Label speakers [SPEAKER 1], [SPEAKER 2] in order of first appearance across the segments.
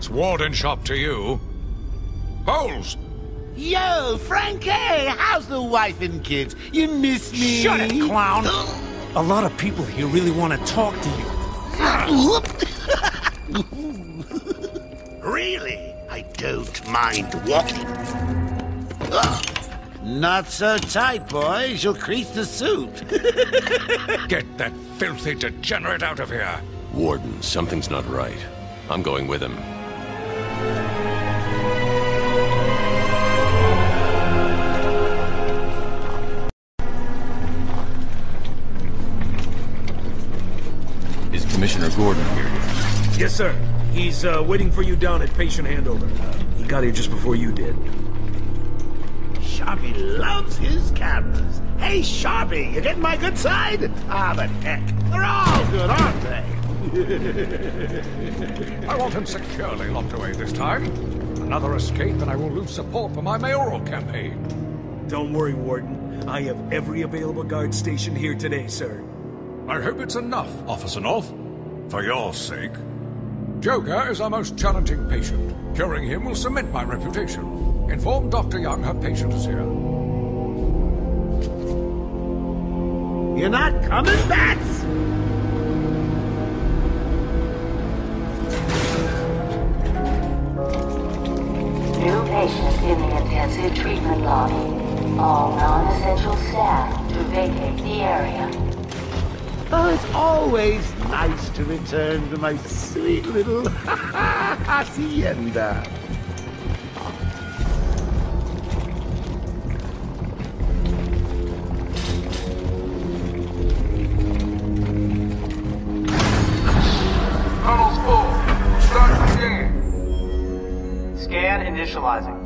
[SPEAKER 1] That's Warden Sharp to you. Bowles!
[SPEAKER 2] Yo, Frankie, how's the wife and kids? You miss me?
[SPEAKER 3] Shut it, clown! A lot of people here really want to talk to you.
[SPEAKER 2] really? I don't mind walking. Ugh. Not so tight, boys. You'll crease the suit.
[SPEAKER 1] Get that filthy degenerate out of here!
[SPEAKER 4] Warden, something's not right. I'm going with him.
[SPEAKER 3] Yes, sir. He's uh, waiting for you down at patient handover. He got here just before you did.
[SPEAKER 2] Sharpie loves his cameras. Hey, Sharpie, you getting my good side? Ah, but heck, they're all good, aren't they?
[SPEAKER 1] I want him securely locked away this time. Another escape and I will lose support for my mayoral campaign.
[SPEAKER 3] Don't worry, Warden. I have every available guard stationed here today, sir.
[SPEAKER 1] I hope it's enough, Officer North. For your sake. Joker is our most challenging patient. Curing him will cement my reputation. Inform Dr. Young her patient is here.
[SPEAKER 2] You're not coming, Bats?
[SPEAKER 5] New patient in the intensive treatment lobby. All non-essential staff to vacate the area.
[SPEAKER 2] Oh, it's always nice to return to my sweet little hacienda.
[SPEAKER 6] Tunnels full. Start scan.
[SPEAKER 7] Scan initializing.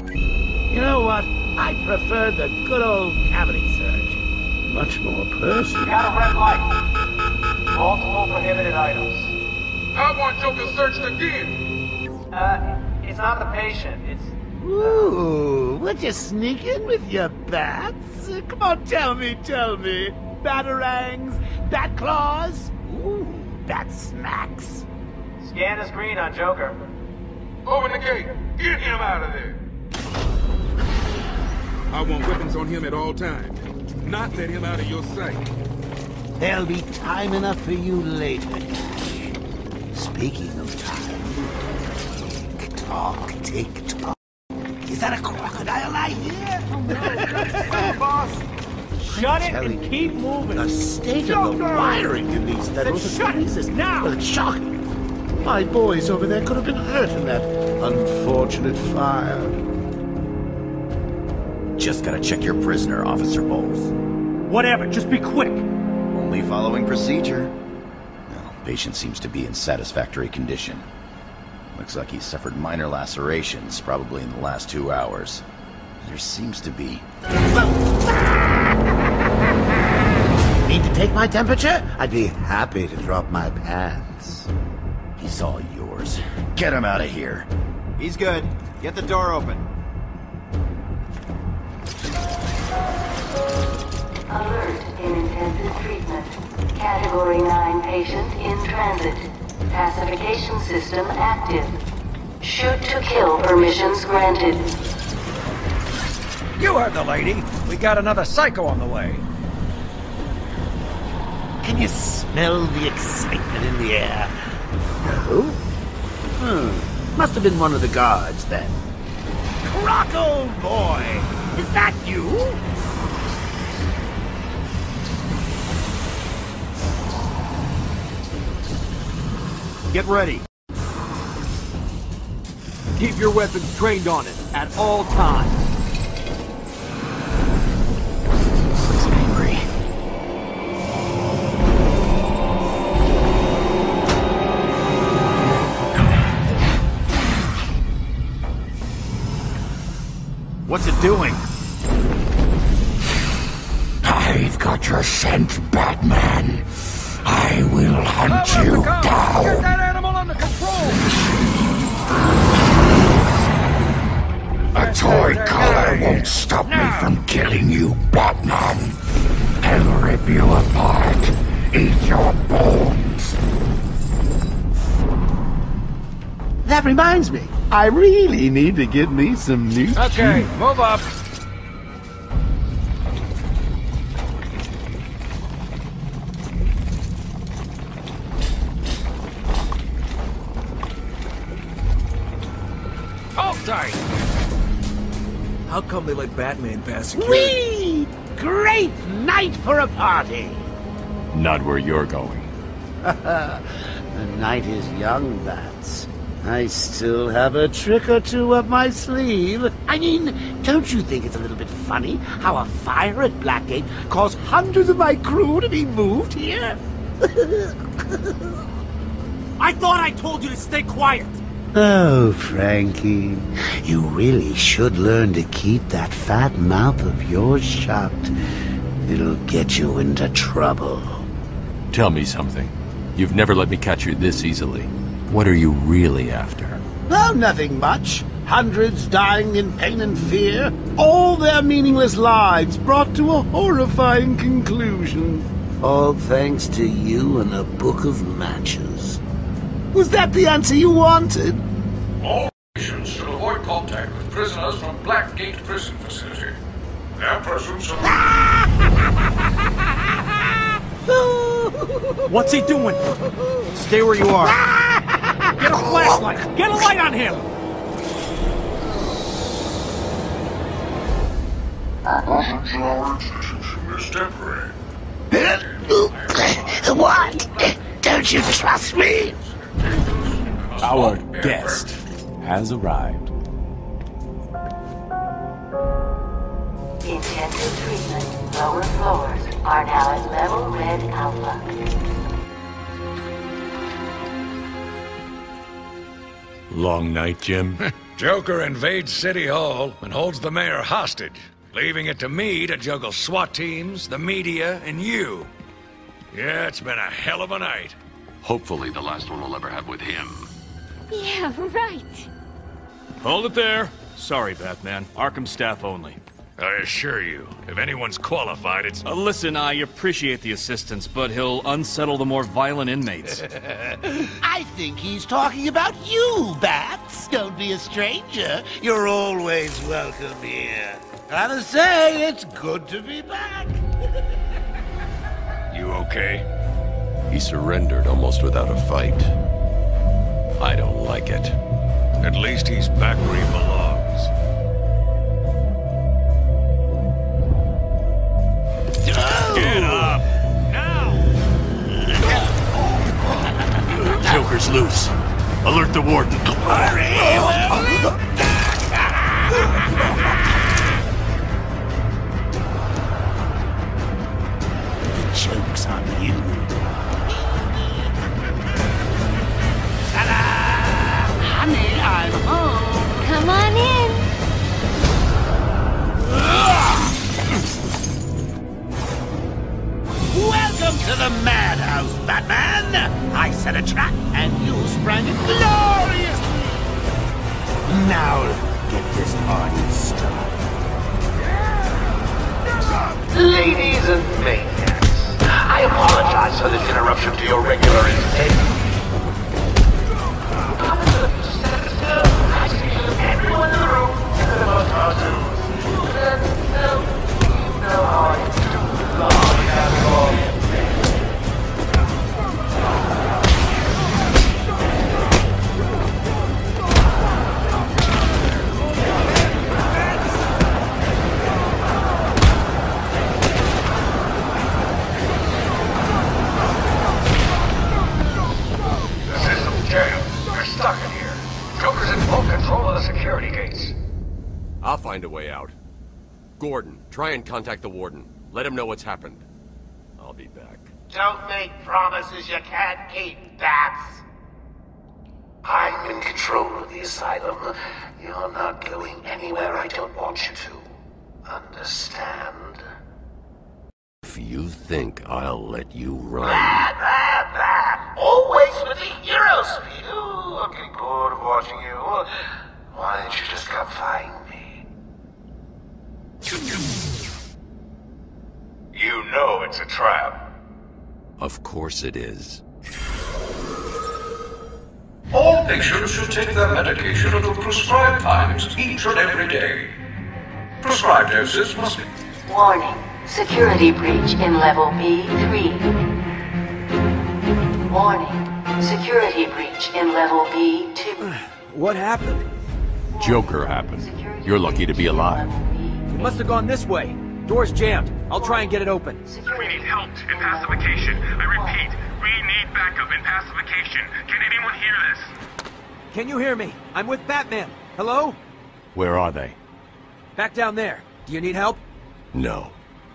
[SPEAKER 2] You know what? I prefer the good old cavity search. Much more personal.
[SPEAKER 7] Got a red light. Multiple prohibited items.
[SPEAKER 6] I want Joker searched again.
[SPEAKER 7] Uh, it's not the patient. It's
[SPEAKER 2] Ooh, would you sneak in with your bats? Come on, tell me, tell me. Batarangs, bat claws, ooh, bat smacks.
[SPEAKER 7] scan is green on Joker.
[SPEAKER 6] Open the gate. Get him out of there. I want weapons on him at all times. Not let him out of your sight.
[SPEAKER 2] There'll be time enough for you later. Speaking of time, tick tock, tick tock. Is that a crocodile I hear?
[SPEAKER 7] Shut it
[SPEAKER 2] telling
[SPEAKER 7] and keep moving.
[SPEAKER 2] The state of the wiring in these federal
[SPEAKER 7] shut it
[SPEAKER 2] facilities is
[SPEAKER 7] now.
[SPEAKER 2] well, it's shocking. My boys over there could have been hurt in that unfortunate fire.
[SPEAKER 8] Just gotta check your prisoner, Officer Bowles.
[SPEAKER 3] Whatever, just be quick.
[SPEAKER 8] Only following procedure. Well, patient seems to be in satisfactory condition. Looks like he suffered minor lacerations, probably in the last two hours. There seems to be...
[SPEAKER 2] Need to take my temperature? I'd be happy to drop my pants.
[SPEAKER 8] He's all yours. Get him out of here.
[SPEAKER 9] He's good. Get the door open.
[SPEAKER 5] Alert in intensive treatment. Category 9 patient in transit. Pacification system active. Shoot to kill permissions granted.
[SPEAKER 1] You heard the lady. We got another psycho on the way.
[SPEAKER 2] Can you smell the excitement in the air? No? Hmm. Must have been one of the guards then. Croc, boy! Is that you?
[SPEAKER 9] Get ready. Keep your weapons trained on it at all times.
[SPEAKER 8] Angry.
[SPEAKER 9] What's it doing?
[SPEAKER 10] I've got your scent, Batman. I will hunt you
[SPEAKER 1] Get
[SPEAKER 10] down.
[SPEAKER 1] that animal under control!
[SPEAKER 10] A toy collar won't stop me from killing you, Batman. I'll rip you apart, eat your bones.
[SPEAKER 2] That reminds me. I really need to get me some new
[SPEAKER 1] Okay, move up.
[SPEAKER 3] How come they let Batman pass security?
[SPEAKER 2] Whee! Great night for a party!
[SPEAKER 11] Not where you're going.
[SPEAKER 2] The night is young, Bats. I still have a trick or two up my sleeve. I mean, don't you think it's a little bit funny how a fire at Blackgate caused hundreds of my crew to be moved here?
[SPEAKER 9] I thought I told you to stay quiet.
[SPEAKER 2] Oh, Frankie, you really should learn to keep that fat mouth of yours shut. It'll get you into trouble.
[SPEAKER 11] Tell me something. You've never let me catch you this easily. What are you really after?
[SPEAKER 2] Oh, nothing much. Hundreds dying in pain and fear. All their meaningless lives brought to a horrifying conclusion. All thanks to you and a book of matches. Was that the answer you wanted?
[SPEAKER 1] All patients should avoid contact with prisoners from Blackgate Prison Facility. Their persons
[SPEAKER 9] What's he doing? Stay where you are. Get a flashlight. Get a light on him.
[SPEAKER 1] is temporary.
[SPEAKER 2] What? Don't you trust me?
[SPEAKER 11] Our guest has arrived.
[SPEAKER 5] Intensive treatment. Lower floors are now at level red alpha.
[SPEAKER 11] Long night, Jim.
[SPEAKER 1] Joker invades City Hall and holds the mayor hostage, leaving it to me to juggle SWAT teams, the media, and you. Yeah, it's been a hell of a night.
[SPEAKER 4] Hopefully the last one we'll ever have with him.
[SPEAKER 12] Yeah, right.
[SPEAKER 11] Hold it there. Sorry, Batman. Arkham staff only.
[SPEAKER 1] I assure you, if anyone's qualified, it's.
[SPEAKER 11] Uh, listen, I appreciate the assistance, but he'll unsettle the more violent inmates.
[SPEAKER 2] I think he's talking about you, Bats. Don't be a stranger. You're always welcome here. Gotta say, it's good to be back.
[SPEAKER 1] You okay?
[SPEAKER 4] He surrendered almost without a fight. I don't like it.
[SPEAKER 1] At least he's back where he belongs.
[SPEAKER 11] Get up! Now! Joker's loose. Alert the warden. Hurry!
[SPEAKER 2] The joke's on you. I'm home.
[SPEAKER 12] Come on in.
[SPEAKER 2] Welcome to the madhouse, Batman! I set a trap, and you sprang it gloriously! Now, get this party started. Ladies and maniacs, I apologize
[SPEAKER 13] so this interruption to your regular the room, into the you know how do.
[SPEAKER 1] The security gates.
[SPEAKER 4] I'll find a way out. Gordon, try and contact the warden. Let him know what's happened. I'll be back.
[SPEAKER 13] Don't make promises you can't keep, Bats. I'm in control of the asylum. You're not going anywhere I don't want you to. Understand?
[SPEAKER 4] If you think I'll let you run...
[SPEAKER 13] Blah, blah, blah. Always with the hero speed. Ooh, I'm getting bored of watching you. Why don't you just come find me?
[SPEAKER 1] You know it's a trap.
[SPEAKER 4] Of course it is.
[SPEAKER 1] All patients should take their medication at the prescribed times each and every day. Prescribed doses must be.
[SPEAKER 5] Warning. Security breach in level B3. Warning. Security breach in level B2.
[SPEAKER 9] What happened?
[SPEAKER 11] Joker happened. You're lucky to be alive.
[SPEAKER 9] It must have gone this way. Door's jammed. I'll try and get it open.
[SPEAKER 7] We need help in pacification. I repeat, we need backup in pacification. Can anyone hear this?
[SPEAKER 9] Can you hear me? I'm with Batman. Hello?
[SPEAKER 11] Where are they?
[SPEAKER 9] Back down there. Do you need help?
[SPEAKER 4] No.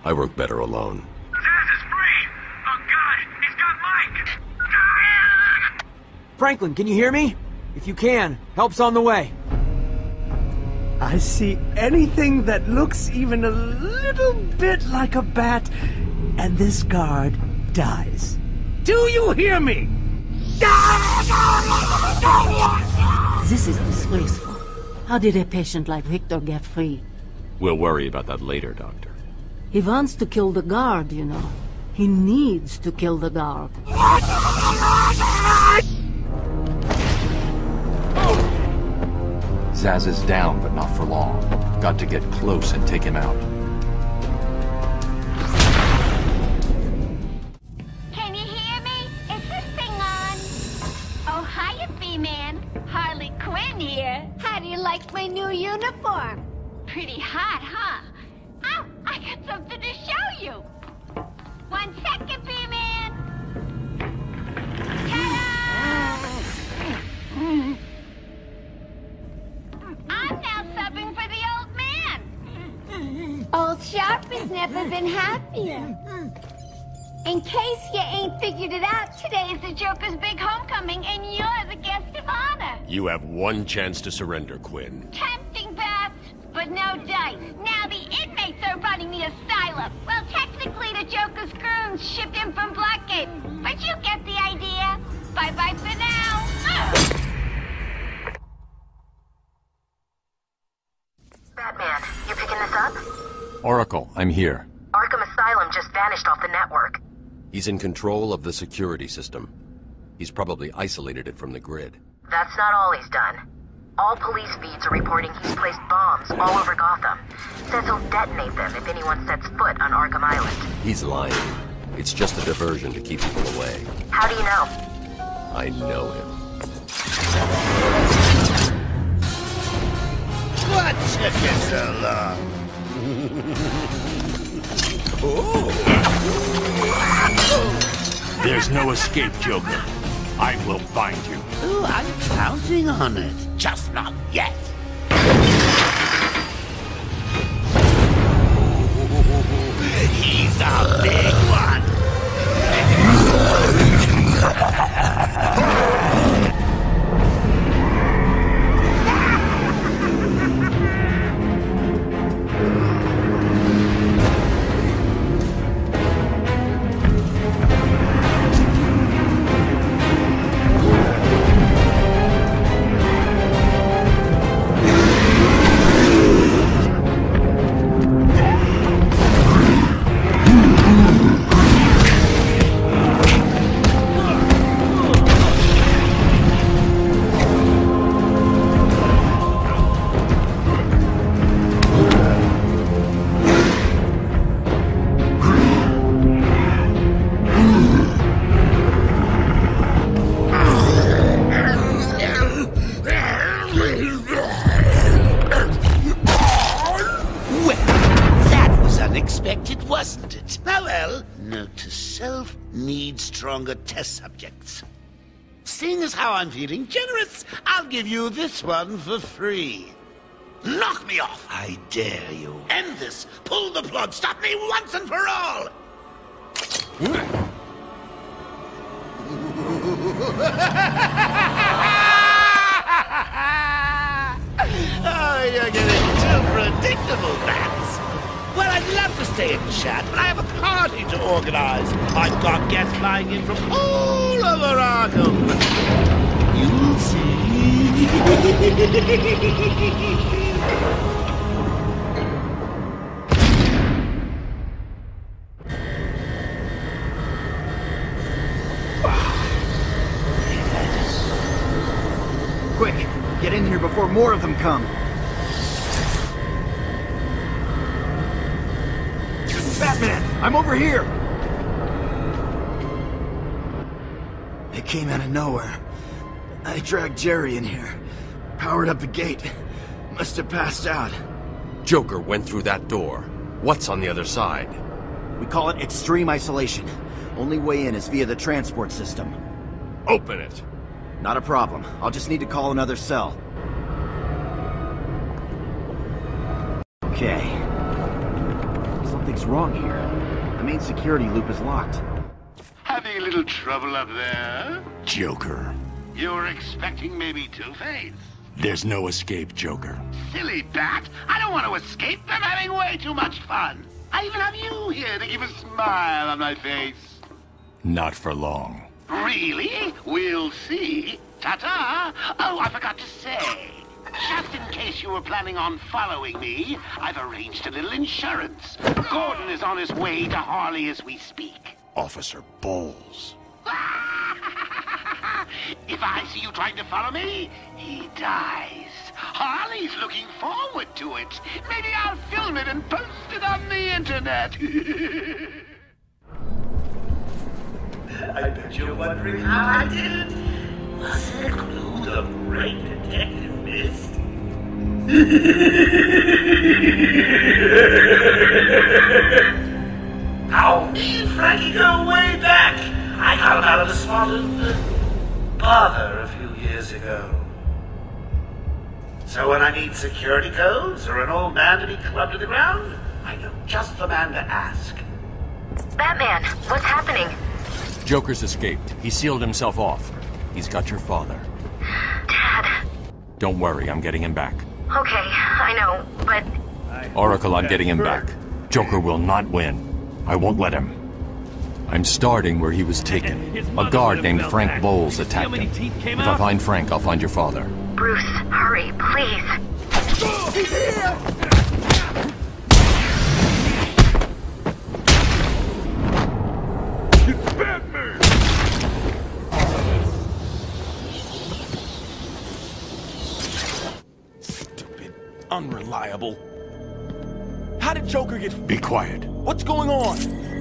[SPEAKER 4] I work better alone.
[SPEAKER 7] Zsasz is free! Oh god, he's got Mike!
[SPEAKER 9] Franklin, can you hear me? If you can, help's on the way.
[SPEAKER 14] I see anything that looks even a little bit like a bat, and this guard dies. Do you hear me?
[SPEAKER 15] This is disgraceful. How did a patient like Victor get free?
[SPEAKER 11] We'll worry about that later, Doctor.
[SPEAKER 15] He wants to kill the guard, you know. He needs to kill the guard.
[SPEAKER 16] Zsasz is down, but not for long. Got to get close and take him out.
[SPEAKER 12] Can you hear me? Is this thing on? Oh, hiya, B-Man. Harley Quinn here. How do you like my new uniform? Pretty hot, huh? Oh, I got something to show you. One second, B-Man. Ta-da! I'm now subbing for the old man. Old Sharp has never been happier. In case you ain't figured it out, today is the Joker's big homecoming, and you're the guest of honor.
[SPEAKER 4] You have one chance to surrender, Quinn.
[SPEAKER 12] Tempting, Bats, but no dice. Now the inmates are running the asylum. Well, technically, the Joker's goons shipped in from Blackgate, but you get the idea. Bye-bye for now.
[SPEAKER 17] Batman, you picking this up?
[SPEAKER 11] Oracle, I'm here.
[SPEAKER 17] Arkham Asylum just vanished off the network.
[SPEAKER 4] He's in control of the security system. He's probably isolated it from the grid.
[SPEAKER 17] That's not all he's done. All police feeds are reporting he's placed bombs all over Gotham. Says he'll detonate them if anyone sets foot on Arkham Island.
[SPEAKER 4] He's lying. It's just a diversion to keep people away.
[SPEAKER 17] How do you know?
[SPEAKER 4] I know him.
[SPEAKER 2] What chickens along?
[SPEAKER 10] There's no escape, Joker. I will find you.
[SPEAKER 2] Oh, I'm counting on it. Just not yet. As how I'm feeling generous, I'll give you this one for free. Knock me off, I dare you. End this. Pull the plug. Stop me once and for all. oh, you're getting too predictable, Bats. Well, I'd love to stay and chat, but I have a party to organize. I've got guests flying in from all over Arkham. You'll see.
[SPEAKER 9] Quick, get in here before more of them come. Batman, I'm over here! It came out of nowhere. I dragged Jerry in here, powered up the gate. Must have passed out.
[SPEAKER 4] Joker went through that door. What's on the other side?
[SPEAKER 9] We call it extreme isolation. Only way in is via the transport system.
[SPEAKER 4] Open it!
[SPEAKER 9] Not a problem. I'll just need to call another cell. Okay. Something's wrong here. The main security loop is locked.
[SPEAKER 13] Having a little trouble up there?
[SPEAKER 10] Joker.
[SPEAKER 13] You were expecting maybe Two-Face?
[SPEAKER 10] There's no escape, Joker.
[SPEAKER 13] Silly bat! I don't want to escape. I'm having way too much fun. I even have you here to keep a smile on my face.
[SPEAKER 10] Not for long.
[SPEAKER 13] Really? We'll see. Ta-ta! Oh, I forgot to say. Just in case you were planning on following me, I've arranged a little insurance. Gordon is on his way to Harley as we speak.
[SPEAKER 10] Officer Bowles.
[SPEAKER 13] If I see you trying to follow me, he dies. Harley's looking forward to it. Maybe I'll film it and post it on the internet.
[SPEAKER 2] I bet you're wondering how I did it. Was it a clue the great detective missed? How me and Frankie go way back. I got him out of the spot of bother a few years ago. So when I need security codes or an old man to be clubbed to the ground, I know just the man to ask.
[SPEAKER 17] Batman, what's happening?
[SPEAKER 11] Joker's escaped. He sealed himself off. He's got your father.
[SPEAKER 17] Dad.
[SPEAKER 11] Don't worry, I'm getting him back.
[SPEAKER 17] Okay, I know, but
[SPEAKER 11] Oracle, I'm getting him back. Joker will not win. I won't let him. I'm starting where he was taken. A guard named Frank Bowles attacked him. If I find Frank, I'll find your father.
[SPEAKER 17] Bruce, hurry, please.
[SPEAKER 6] It's
[SPEAKER 18] unreliable. How did Joker get...
[SPEAKER 10] Be quiet.
[SPEAKER 18] What's going on?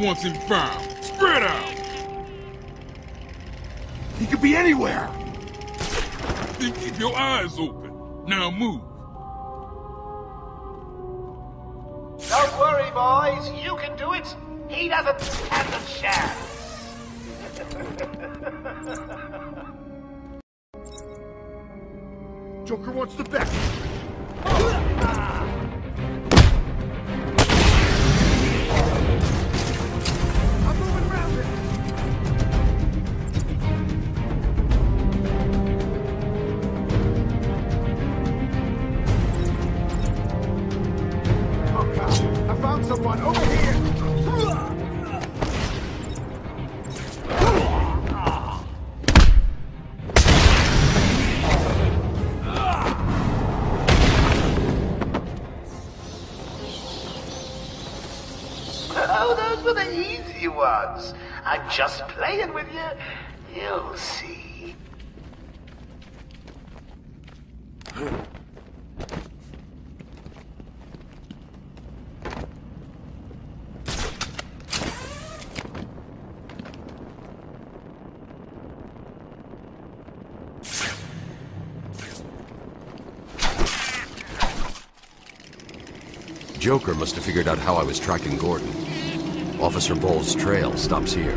[SPEAKER 19] Joker wants him found. Spread out.
[SPEAKER 20] He could be anywhere.
[SPEAKER 19] Then keep your eyes open. Now move.
[SPEAKER 2] Don't worry, boys. You can do it. He doesn't stand a chance.
[SPEAKER 20] Joker wants the best.
[SPEAKER 2] I'm just playing with you. You'll see.
[SPEAKER 21] Joker must have figured out how I was tracking Gordon. Officer Bowles' trail stops here.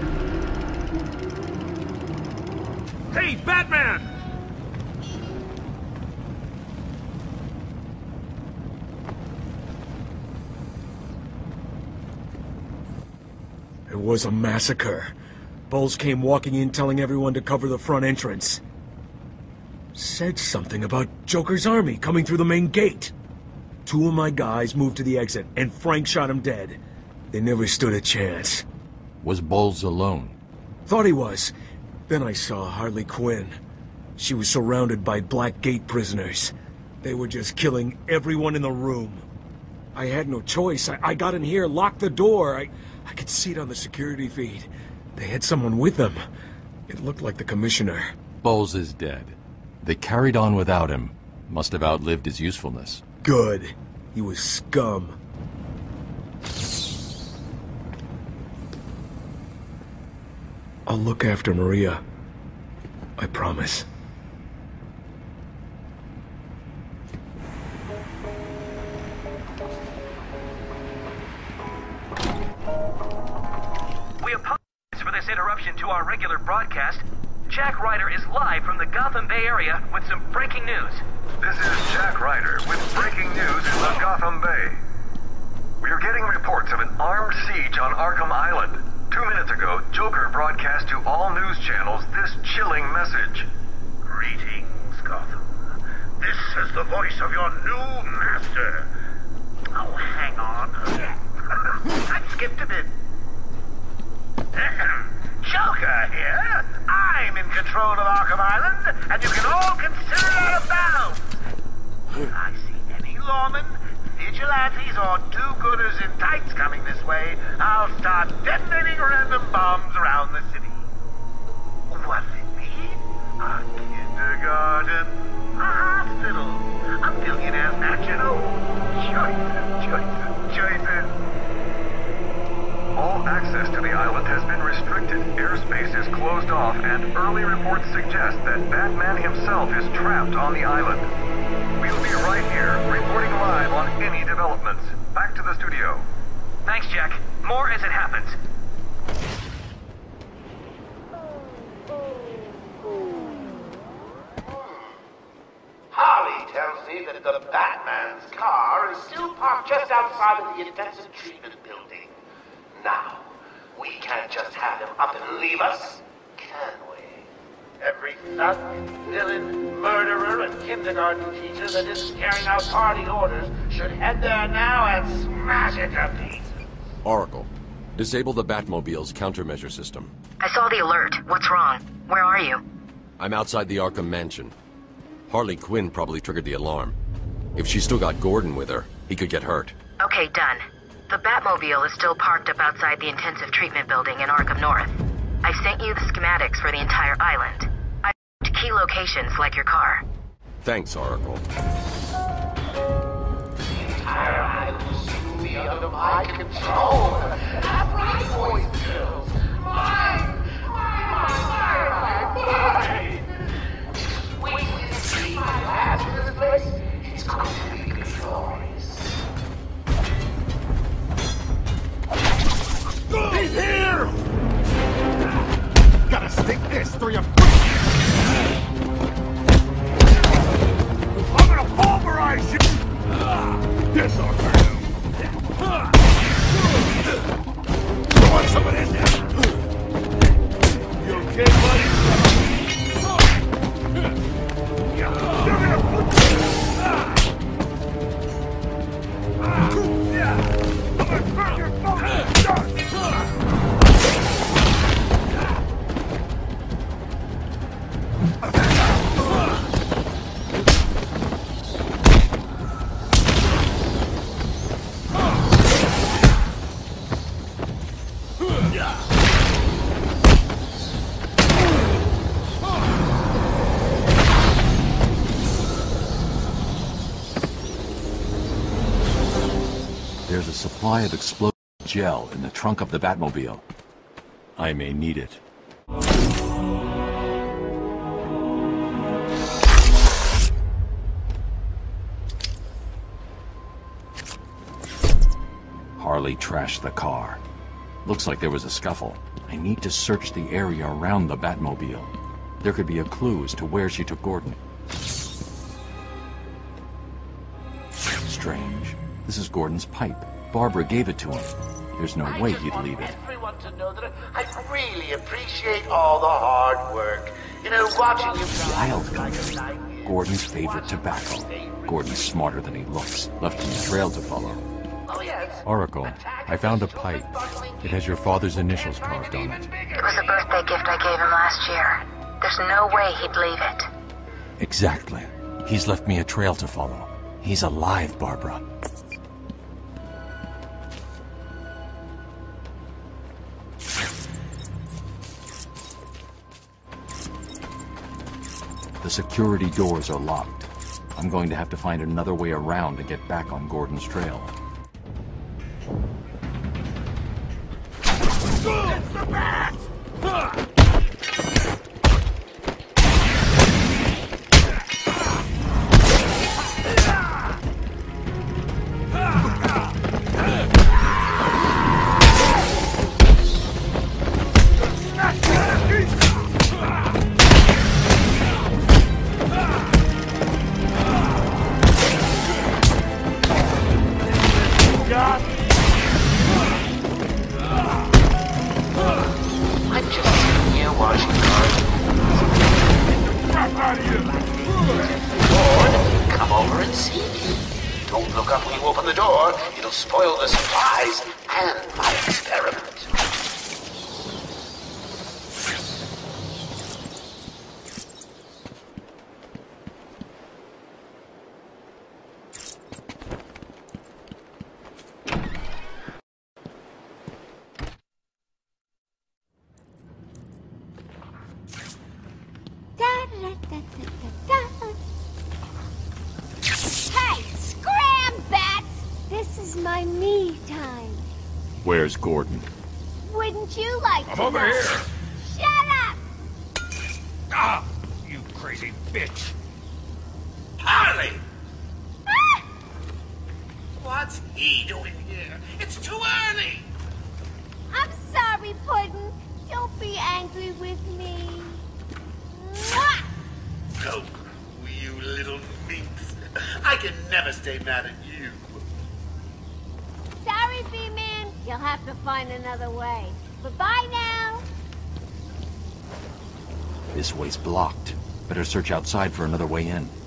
[SPEAKER 3] Hey, Batman! It was a massacre. Bowles came walking in telling everyone to cover the front entrance. Said something about Joker's army coming through the main gate. Two of my guys moved to the exit, and Frank shot him dead. They never stood a chance.
[SPEAKER 4] Was Bowles alone?
[SPEAKER 3] Thought he was. Then I saw Harley Quinn. She was surrounded by Blackgate prisoners. They were just killing everyone in the room. I had no choice. I, I got in here, locked the door. I, I could see it on the security feed. They had someone with them. It looked like the commissioner.
[SPEAKER 4] Bowles is dead. They carried on without him. Must have outlived his usefulness.
[SPEAKER 3] Good. He was scum. I'll look after Maria. I promise.
[SPEAKER 22] We apologize for this interruption to our regular broadcast. Jack Ryder is live from the Gotham Bay area with some breaking news.
[SPEAKER 7] This is Jack Ryder with breaking news in the Gotham Bay. We are getting reports of an armed siege on Arkham Island. Two minutes ago, Joker broadcast to all news channels this chilling message.
[SPEAKER 2] Greetings, Gotham. This is the voice of your new master. Oh, hang on. I skipped a bit. Joker here. I'm in control of Arkham Island, and you can all consider it out of bounds. I see any lawmen, vigilantes, or do-gooders in tights coming this way, I'll start detonating random bombs around the city. What does it mean? A kindergarten, a hospital, a billionaire's mansion. Oh, choices, choices.
[SPEAKER 7] All access to the island has been restricted. Airspace is closed off, and early reports suggest that Batman himself is trapped on the island. We'll be right here, reporting live on any developments. Back
[SPEAKER 23] to the studio.
[SPEAKER 7] Thanks, Jack. More as it happens.
[SPEAKER 2] Harley tells me that the Batman's car is still parked just outside of the intensive treatment building. Now, we can't just have them up and leave us, can we? Every thug, villain, murderer, and kindergarten teacher that isn't carrying out party orders should head there now and smash it to pieces.
[SPEAKER 24] Oracle, disable the Batmobile's countermeasure system.
[SPEAKER 17] I saw the alert. What's wrong? Where are you?
[SPEAKER 24] I'm outside the Arkham Mansion. Harley Quinn probably triggered the alarm. If she still got Gordon with her, he could get hurt.
[SPEAKER 17] Okay, done. The Batmobile is still parked up outside the intensive treatment building in Arkham North. I sent you the schematics for the entire island. I marked key locations like your car.
[SPEAKER 24] Thanks, Oracle.
[SPEAKER 2] The entire island will soon be under my control. After I poison pills. Mine! Mine! Mine! Mine! Wait till you see my last in this place. It's going
[SPEAKER 12] He's here! Gotta stick this through your... I'm gonna pulverize you! Do. You want some of this? You okay, buddy?
[SPEAKER 4] There's supply of explosive gel in the trunk of the Batmobile. I may need it. Harley trashed the car. Looks like there was a scuffle. I need to search the area around the Batmobile. There could be a clue as to where she took Gordon. Strange. This is Gordon's pipe. Barbara gave it to him. There's no way he'd leave it.
[SPEAKER 2] Everyone to know that I really appreciate all the hard work. You know, watching you
[SPEAKER 4] Wild Gordon's favorite tobacco. Gordon's smarter than he looks. Left him a trail to follow.
[SPEAKER 2] Oh, yes.
[SPEAKER 4] Oracle, I found a pipe. It has your father's initials carved on it.
[SPEAKER 17] It was a birthday gift I gave him last year. There's no way he'd leave it.
[SPEAKER 4] Exactly. He's left me a trail to follow. He's alive, Barbara. The security doors are locked. I'm going to have to find another way around to get back on Gordon's trail.
[SPEAKER 12] It's the bat!
[SPEAKER 11] Search outside for another way in.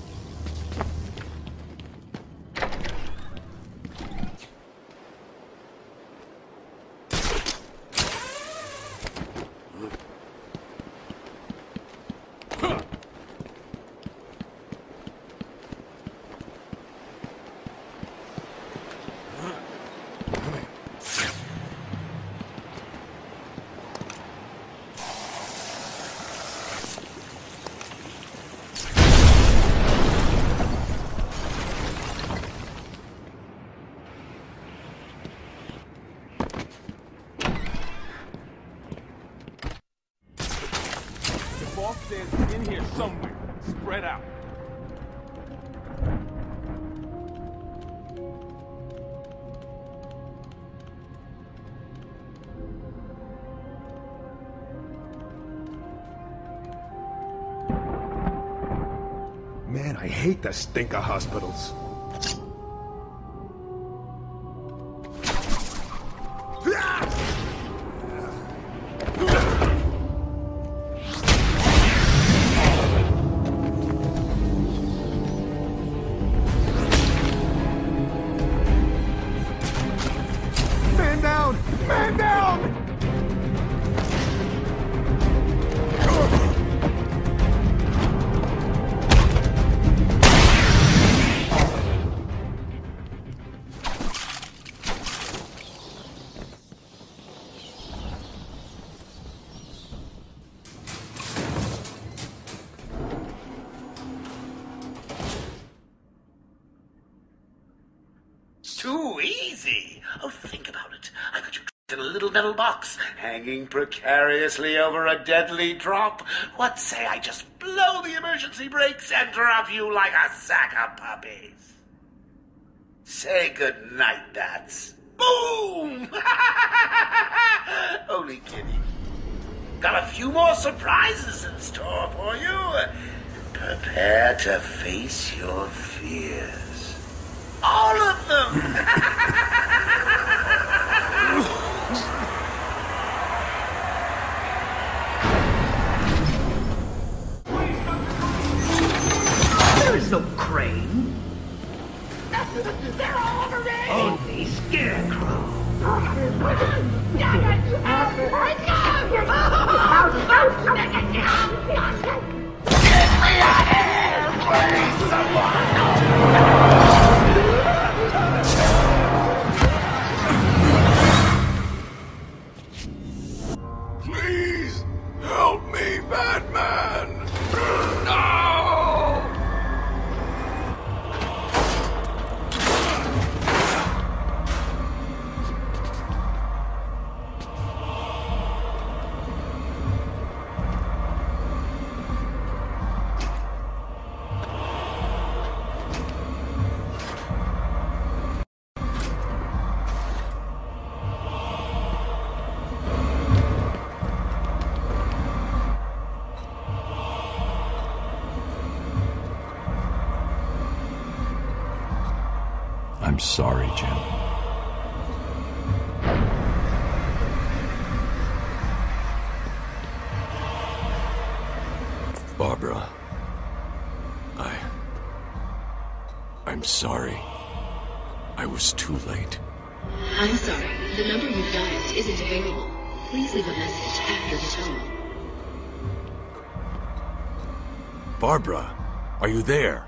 [SPEAKER 25] The
[SPEAKER 3] stinker hospitals.
[SPEAKER 2] Hanging precariously over a deadly drop. What say I just blow the emergency brakes and drop you like a sack of puppies? Say good night, bats. Boom! Only kidding. Got a few more surprises in store for you. Prepare to face your fears. All of them!
[SPEAKER 10] Please
[SPEAKER 11] sorry, Jim. Barbara. I. I'm sorry. I was too late.
[SPEAKER 26] I'm sorry. The number you dialed isn't available. Please leave a message after the tone.
[SPEAKER 3] Barbara, are you there?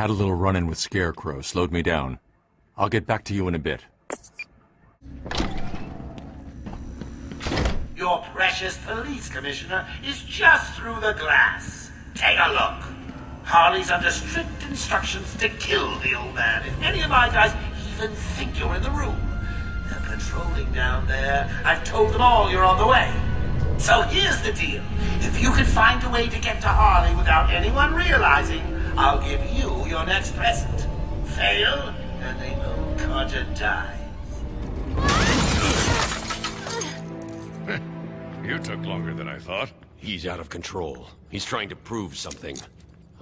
[SPEAKER 11] Had a little run-in with Scarecrow, slowed me down. I'll get back to you in a bit.
[SPEAKER 2] Your precious police commissioner is just through the glass. Take a look. Harley's under strict instructions to kill the old man if any of my guys even think you're in the room. They're patrolling down there. I've told them all you're on the way. So here's the deal. If you can find a way to get to Harley without anyone realizing, I'll give you your next present. Fail, and they know Carter dies.
[SPEAKER 1] You took longer than I thought.
[SPEAKER 4] He's out of control. He's trying to prove something.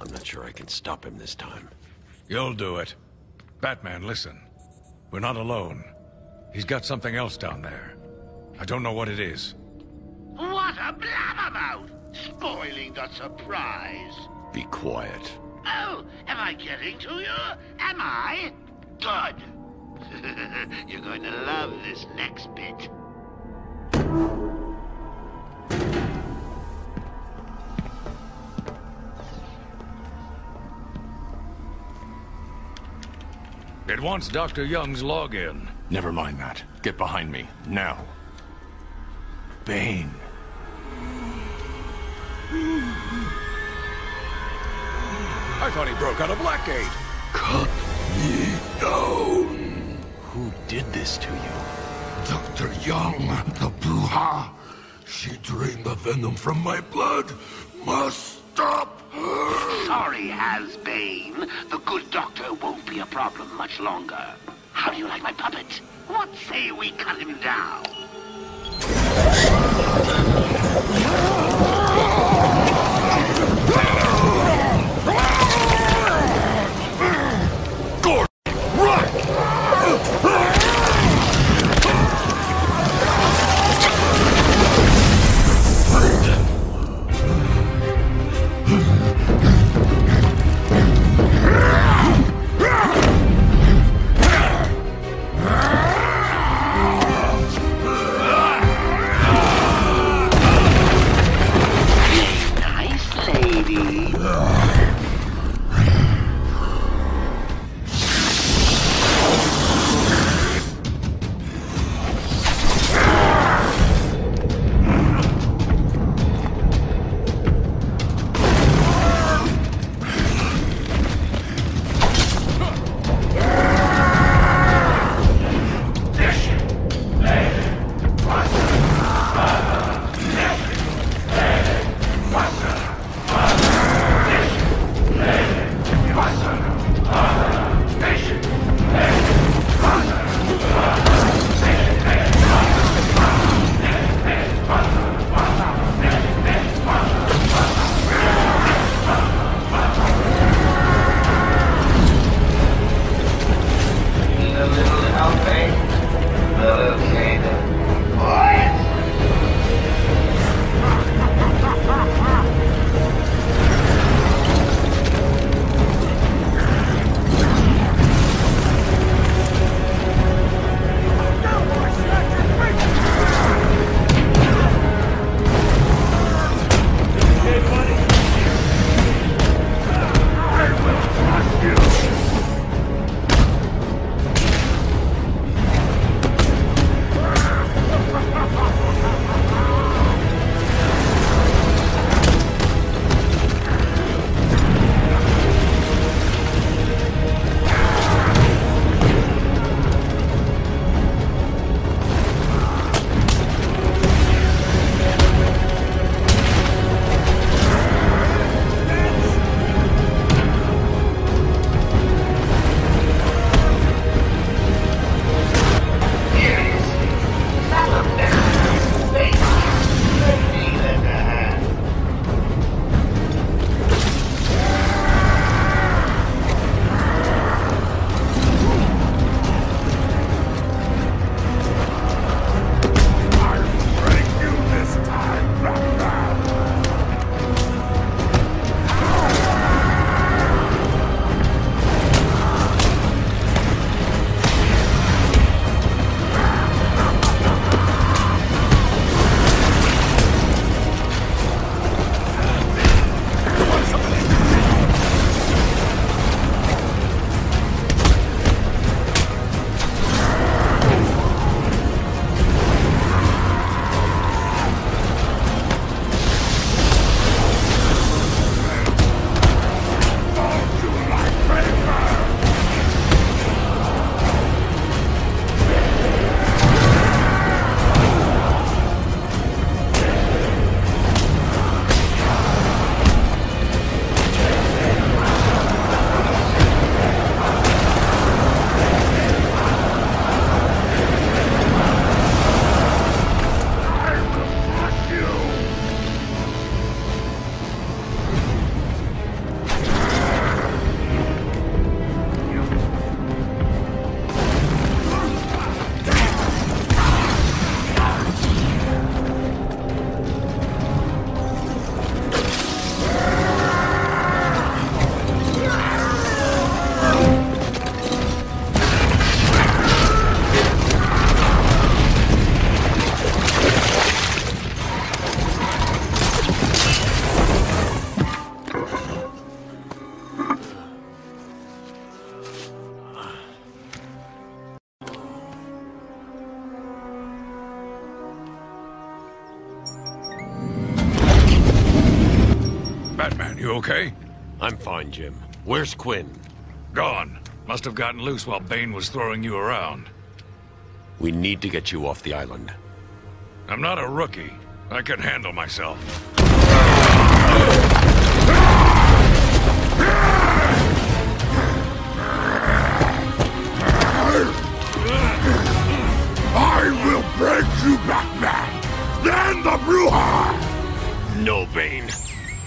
[SPEAKER 4] I'm not sure I can stop him this time.
[SPEAKER 1] You'll do it. Batman, listen. We're not alone. He's got something else down there. I don't know what it is.
[SPEAKER 10] What a blabbermouth! Spoiling the surprise.
[SPEAKER 4] Be quiet.
[SPEAKER 10] Oh, am I getting to you? Am I? Good. You're going to love this next bit.
[SPEAKER 1] It wants Dr. Young's login.
[SPEAKER 11] Never mind that. Get behind me, now. Bane.
[SPEAKER 1] I thought he broke out of Blackgate.
[SPEAKER 10] Cut me down.
[SPEAKER 4] Who did this to you?
[SPEAKER 10] Dr. Young, the Bruja. She drained the venom from my blood. Must stop her.
[SPEAKER 13] sorry, has-been. The good doctor won't be a problem much longer. How do you like my puppet? What say we cut him down?
[SPEAKER 4] Jim. Where's Quinn?
[SPEAKER 1] Gone. Must have gotten loose while Bane was throwing you around.
[SPEAKER 4] We need to get you off the island.
[SPEAKER 1] I'm not a rookie. I can handle myself.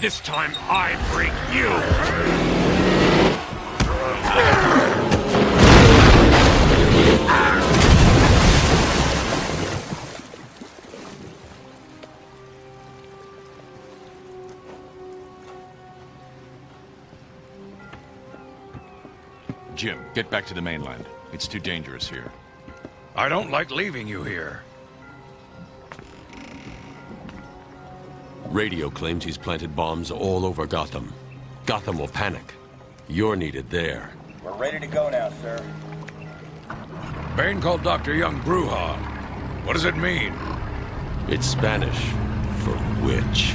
[SPEAKER 27] This time I break you!
[SPEAKER 4] Jim, get back to the mainland. It's too dangerous here.
[SPEAKER 1] I don't like leaving you here.
[SPEAKER 28] Radio claims he's planted bombs all over Gotham. Gotham will panic. You're needed there.
[SPEAKER 29] We're ready to go now, sir.
[SPEAKER 1] Bane called Dr. Young Bruja. What does it mean?
[SPEAKER 28] It's Spanish for witch.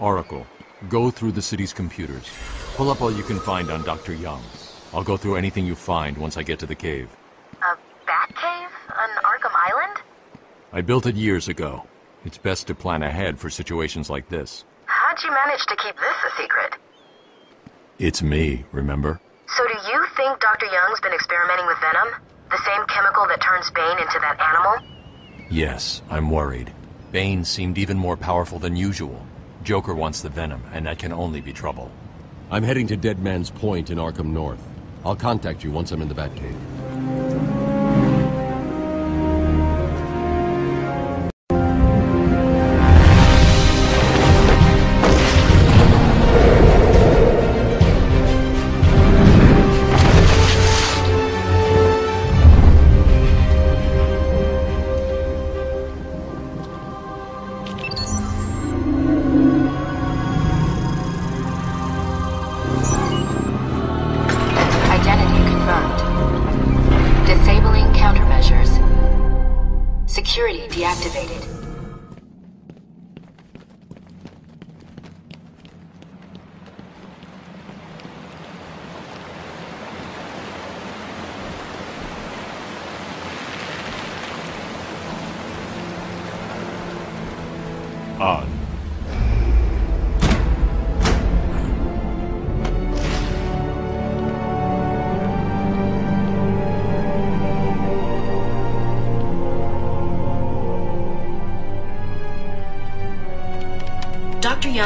[SPEAKER 4] Oracle, go through the city's computers. Pull up all you can find on Dr. Young. I'll go through anything you find once I get to the cave.
[SPEAKER 17] A bat cave on Arkham Island?
[SPEAKER 4] I built it years ago. It's best to plan ahead for situations like this.
[SPEAKER 17] How'd you manage to keep this a secret?
[SPEAKER 4] It's me, remember?
[SPEAKER 17] So do you think Dr. Young's been experimenting with venom? The same chemical that turns Bane into that animal?
[SPEAKER 4] Yes, I'm worried. Bane seemed even more powerful than usual. Joker wants the venom, and that can only be trouble.
[SPEAKER 28] I'm heading to Dead Man's Point in Arkham North. I'll contact you once I'm in the Batcave.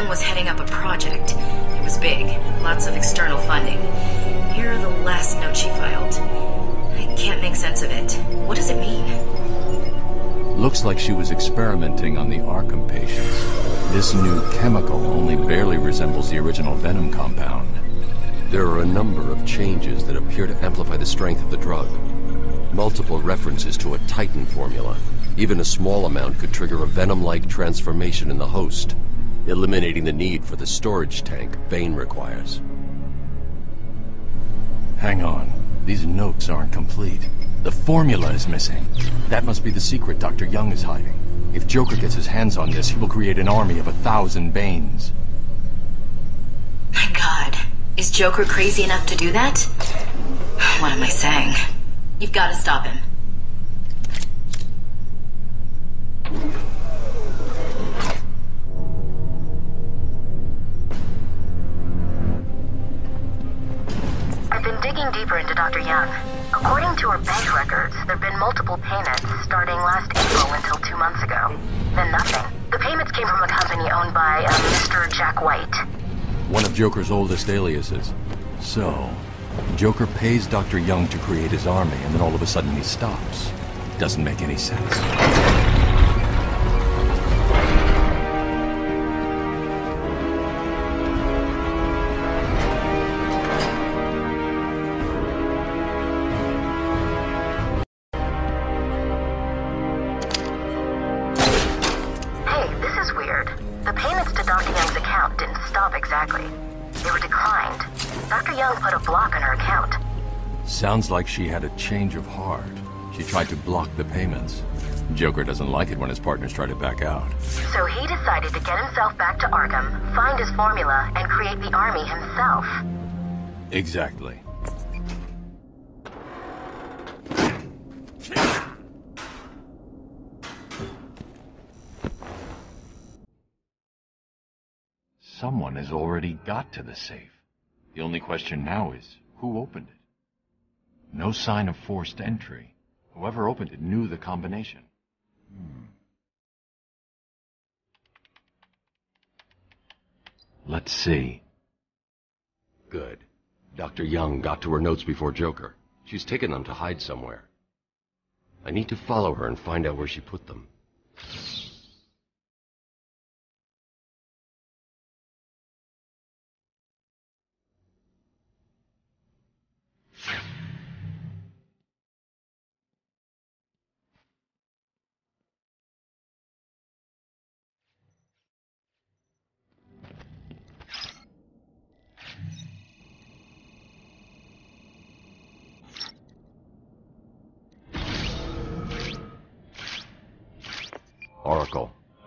[SPEAKER 17] Young was heading up a project. It was big, lots of external funding. Here are the last notes she filed. I can't make sense of it. What does it mean?
[SPEAKER 4] Looks like she was experimenting on the Arkham patients. This new chemical only barely resembles the original venom compound.
[SPEAKER 28] There are a number of changes that appear to amplify the strength of the drug. Multiple references to a Titan formula. Even a small amount could trigger a venom-like transformation in the host, eliminating the need for the storage tank Bane requires.
[SPEAKER 4] Hang on. These notes aren't complete. The formula is missing. That must be the secret Dr. Young is hiding. If Joker gets his hands on this, he will create an army of a thousand Banes.
[SPEAKER 17] My god. Is Joker crazy enough to do that? What am I saying? You've got to stop him. According to her bank records, there have been multiple payments starting last April until two months ago. Then nothing. The payments came from a company owned by uh, Mr. Jack White.
[SPEAKER 4] One of Joker's oldest aliases. So, Joker pays Dr. Young to create his army, and then all of a sudden he stops. Doesn't make any sense. Sounds like she had a change of heart. She tried to block the payments. Joker doesn't like it when his partners try to back out.
[SPEAKER 17] So he decided to get himself back to Arkham, find his formula, and create the army himself.
[SPEAKER 4] Exactly. Someone has already got to the safe. The only question now is, who opened it? No sign of forced entry. Whoever opened it knew the combination. Hmm.
[SPEAKER 30] Let's see.
[SPEAKER 4] Good. Dr. Young got to her notes before Joker. She's taken them to hide somewhere. I need to follow her and find out where she put them.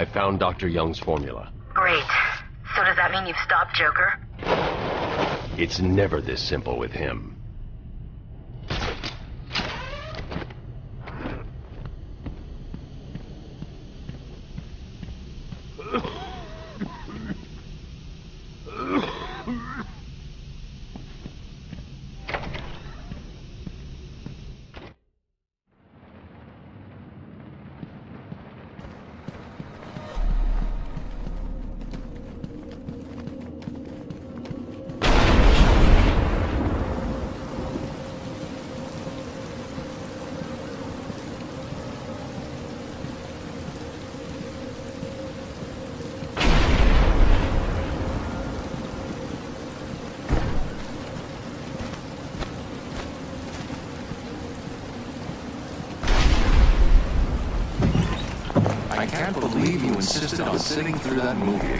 [SPEAKER 4] I found Dr. Young's formula.
[SPEAKER 17] Great. So does that mean you've stopped Joker?
[SPEAKER 4] It's never this simple with him.
[SPEAKER 31] Sitting through that movie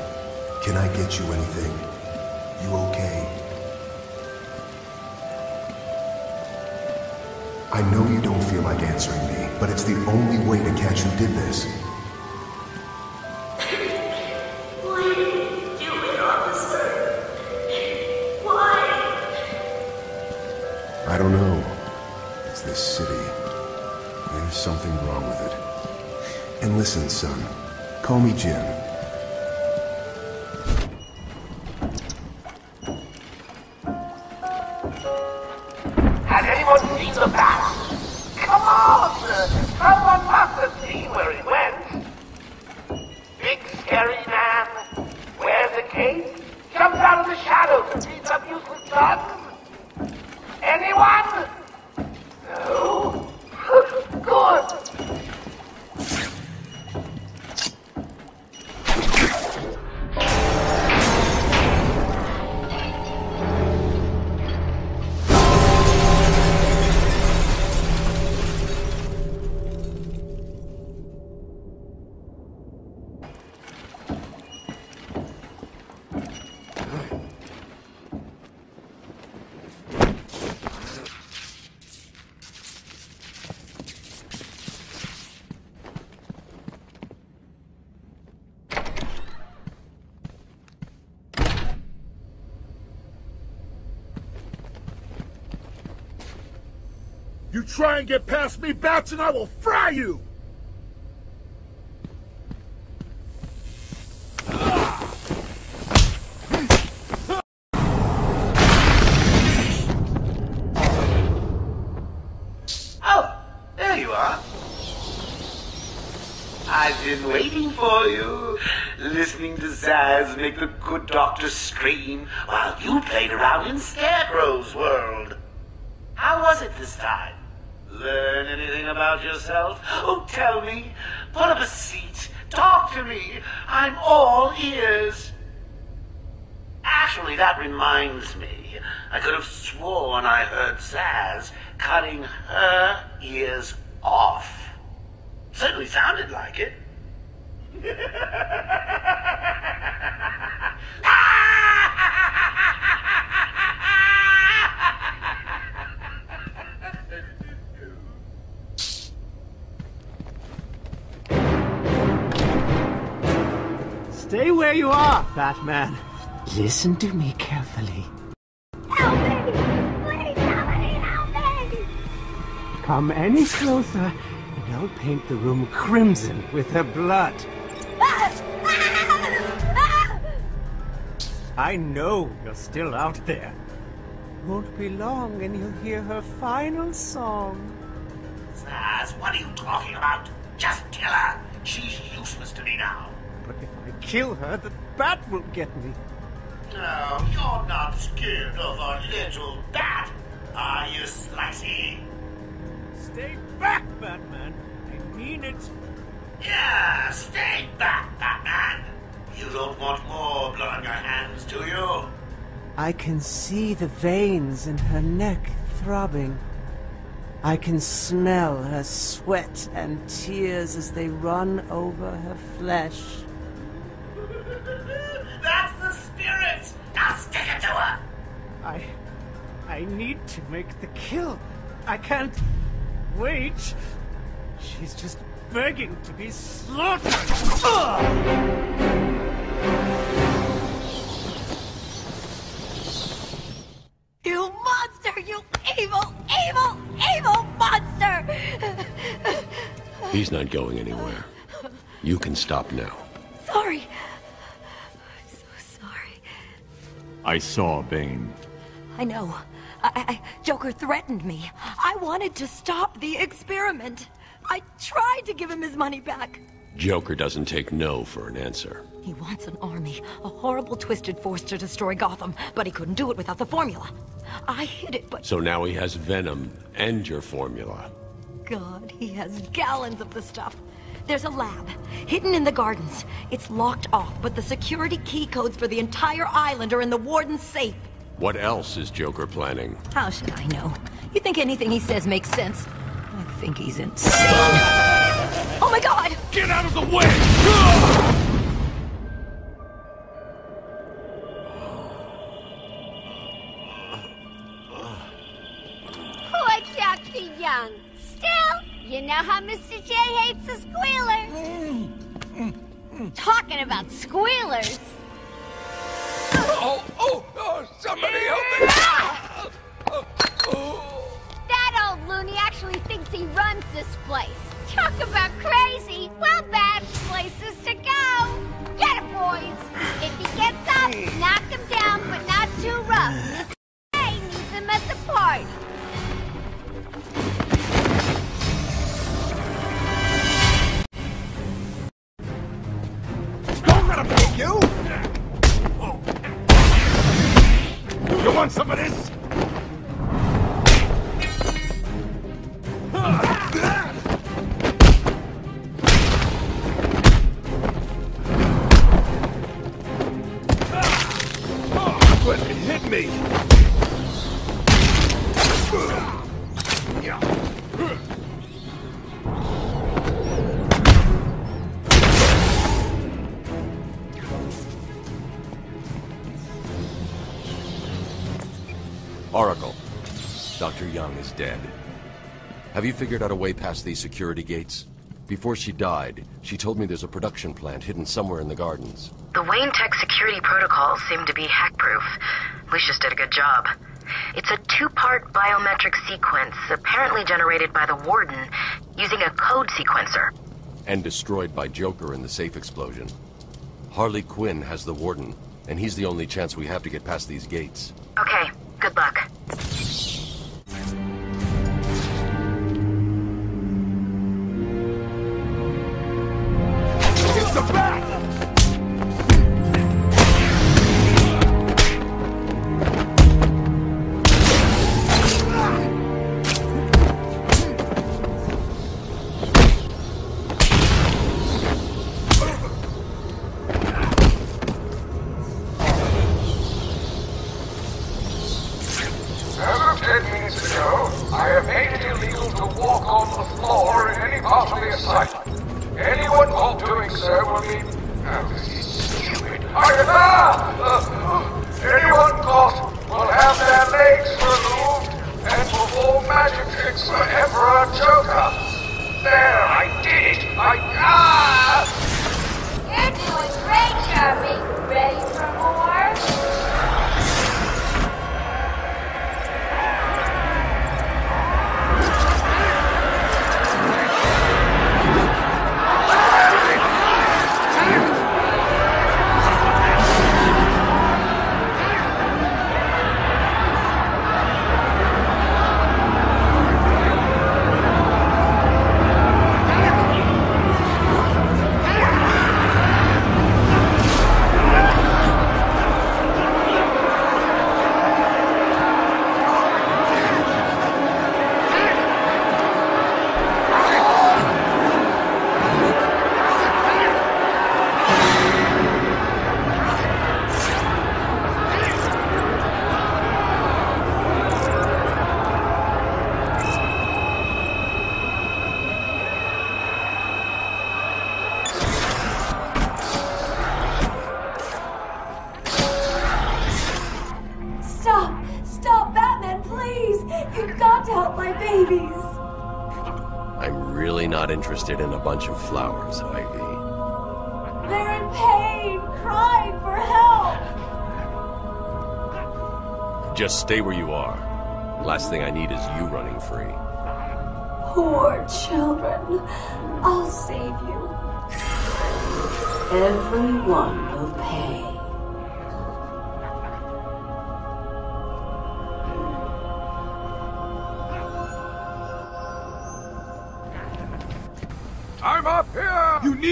[SPEAKER 32] Can I get you anything? You okay? I know you don't feel like answering me, but it's the only way to catch who did this.
[SPEAKER 12] Why did you do it, officer? Why?
[SPEAKER 32] I don't know. It's this city. There's something wrong with it. And listen, son. Call me Jim.
[SPEAKER 2] Try and get past me, Bats, and I will fry you!
[SPEAKER 33] Listen to me carefully. Help me! Please, somebody help me!
[SPEAKER 14] Come any closer, and I'll paint the room crimson with her blood. I know you're still out there. Won't be long and you'll hear her final song.
[SPEAKER 33] Zsasz, what are you talking about? Just kill her. She's useless to me now.
[SPEAKER 14] But if I kill her, the bat will get me.
[SPEAKER 33] No, you're not scared of a little bat, are you, Slicey?
[SPEAKER 14] Stay back, Batman. I mean it.
[SPEAKER 33] Yeah, stay back, Batman. You don't want more blood on your hands, do you?
[SPEAKER 14] I can see the veins in her neck throbbing. I can smell her sweat and tears as they run over her flesh.
[SPEAKER 33] Now stick it to her!
[SPEAKER 14] I. I need to make the kill. I can't wait. She's just begging to be slaughtered.
[SPEAKER 31] You monster! You evil, evil, evil monster!
[SPEAKER 4] He's not going anywhere. You can stop now.
[SPEAKER 34] I saw Bane.
[SPEAKER 31] I know. I, I, Joker threatened me. I wanted to stop the experiment. I tried to give him his money back.
[SPEAKER 4] Joker doesn't take no for an answer.
[SPEAKER 31] He wants an army, a horrible twisted force to destroy Gotham, but he couldn't do it without the formula. I hid it, but
[SPEAKER 4] So now he has Venom and your formula.
[SPEAKER 31] God, he has gallons of the stuff. There's a lab, hidden in the gardens. It's locked off, but the security key codes for the entire island are in the warden's safe.
[SPEAKER 4] What else is Joker planning?
[SPEAKER 31] How should I know? You think anything he says makes sense? I think he's insane. oh my god!
[SPEAKER 1] Get out of the way!
[SPEAKER 12] Poor Dr. Young. Still, you know how Mr. J hates a squealer. Talking about squealers.
[SPEAKER 1] Oh, oh, oh, somebody help me!
[SPEAKER 12] That old loony actually thinks he runs this place. Talk about crazy. Well, bad places to go. Get it, boys. If he gets up, knock him down, but not too rough. Mr. A needs him at the party.
[SPEAKER 2] You want some of this? Hit me!
[SPEAKER 4] Is dead. Have you figured out a way past these security gates? Before she died, she told me there's a production plant hidden somewhere in the gardens.
[SPEAKER 17] The Wayne Tech security protocols seem to be hack-proof. Lucius did a good job.
[SPEAKER 1] It's a two-part biometric sequence, apparently generated by the Warden, using a code sequencer.
[SPEAKER 4] And destroyed by Joker in the safe explosion. Harley Quinn has the Warden, and he's the only chance we have to get past these gates.
[SPEAKER 1] Okay, good luck.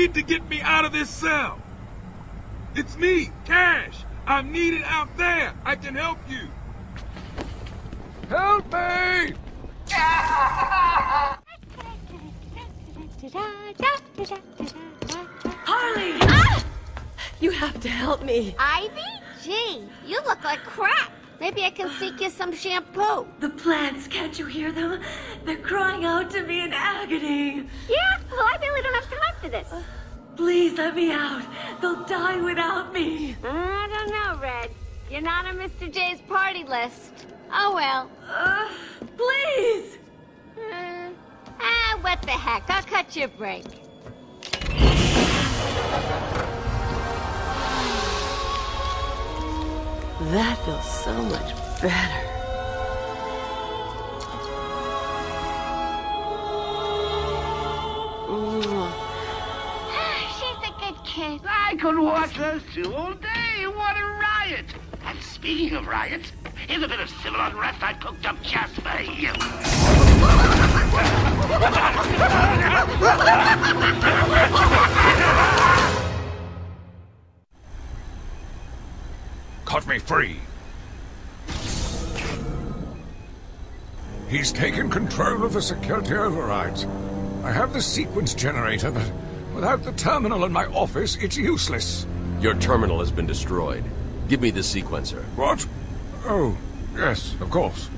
[SPEAKER 4] Need
[SPEAKER 19] to get me out of this cell! It's me, Cash! I'm needed out there! I can help you! Help me!
[SPEAKER 2] Harley! Ah! You have to help me.
[SPEAKER 12] Ivy? Gee, you look like crap. Maybe I can sneak you some shampoo.
[SPEAKER 31] The plants, can't you hear them? They're crying out to me in agony.
[SPEAKER 12] Yeah? Well, I really don't have time for this.
[SPEAKER 31] Please let me out. They'll die without me.
[SPEAKER 12] I don't know, Red. You're not on Mr. J's party list. Oh well.
[SPEAKER 31] Uh, please!
[SPEAKER 12] Uh, ah, what the heck? I'll cut you a break.
[SPEAKER 2] That feels so much better.
[SPEAKER 13] I could watch those two all day. What a riot! And speaking of riots, here's a bit of civil unrest I cooked up just for you.
[SPEAKER 35] Cut me free. He's taken control of the security overrides. I have the sequence generator, but without the terminal in my office, it's useless.
[SPEAKER 4] Your terminal has been destroyed. Give me the sequencer.
[SPEAKER 35] What? Oh, yes, of course.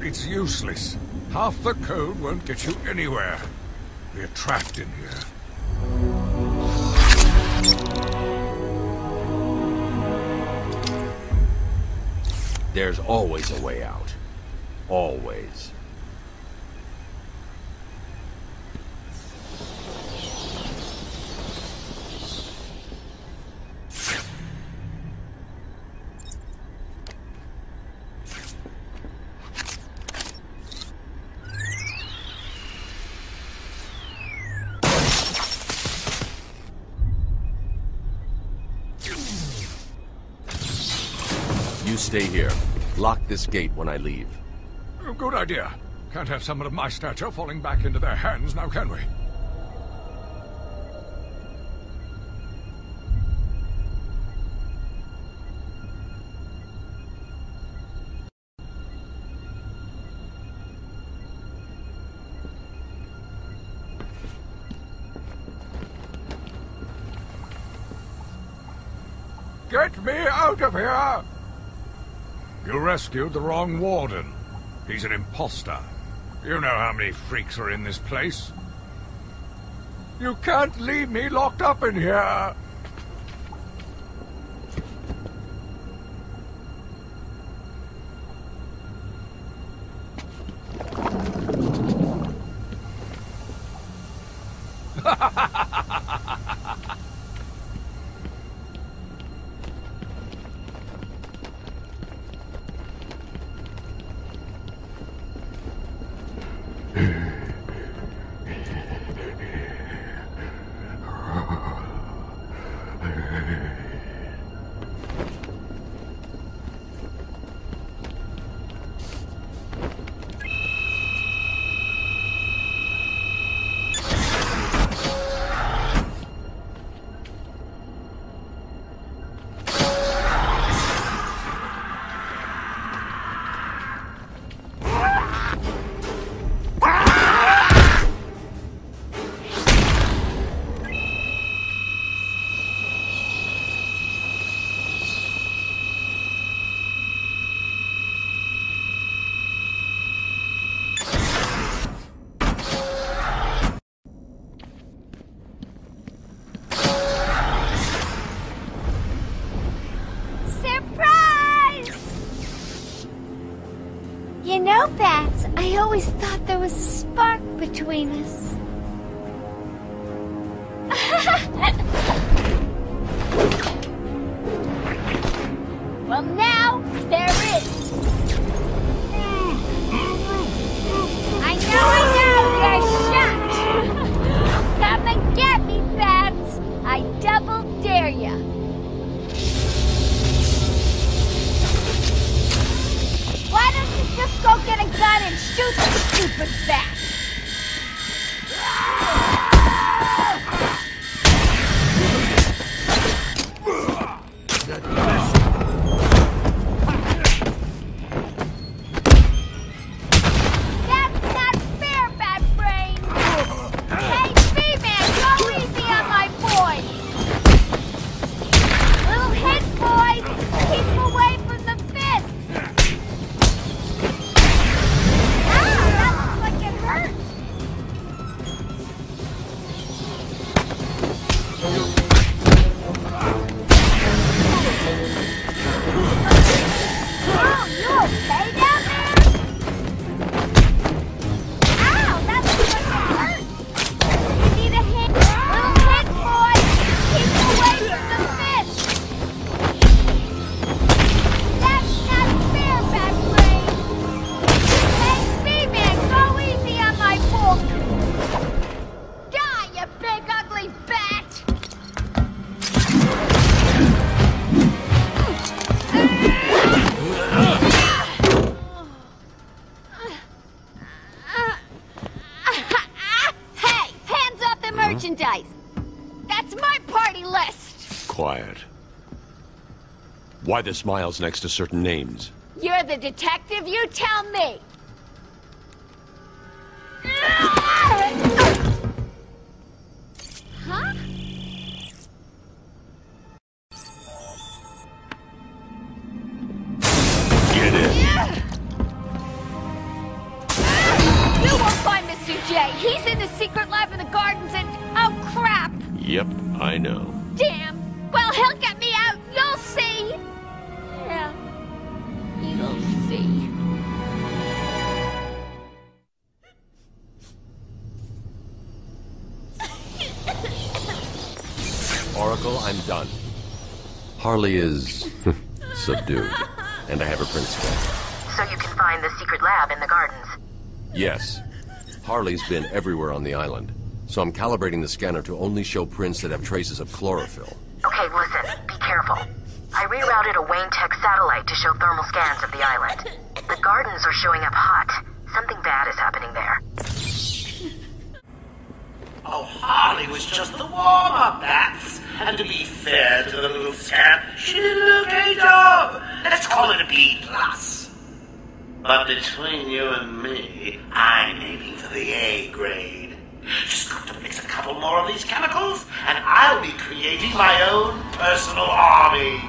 [SPEAKER 35] It's useless. Half the code won't get you anywhere. We're trapped in here.
[SPEAKER 4] There's always a way out. Always. Stay here. Lock this gate when I leave.
[SPEAKER 1] Oh, good idea. Can't have someone of my stature falling back into their hands now, can we? Get me out of here! You rescued the wrong warden. He's an imposter. You know how many freaks are in this place. You can't leave me locked up in here!
[SPEAKER 12] Between us. Why the
[SPEAKER 4] smiles next to certain names?
[SPEAKER 12] You're the detective, you tell me!
[SPEAKER 4] Harley is subdued, and I have a prints back.
[SPEAKER 17] So you can find the secret lab in the gardens.
[SPEAKER 4] Yes, Harley's been everywhere on the island, so I'm calibrating the scanner to only show prints that have traces of chlorophyll.
[SPEAKER 17] Okay, listen, be careful. I I rerouted a Wayne Tech satellite to show thermal scans of the island. The gardens are showing up hot. Something bad is happening there.
[SPEAKER 13] Oh, Harley was just the warm-up, Bats. And to be fair to the little scamp, she did an okay job. Let's call it a B plus. But between you and me, I'm aiming for the A grade. Just got to mix a couple more of these chemicals, and I'll be creating my own personal army.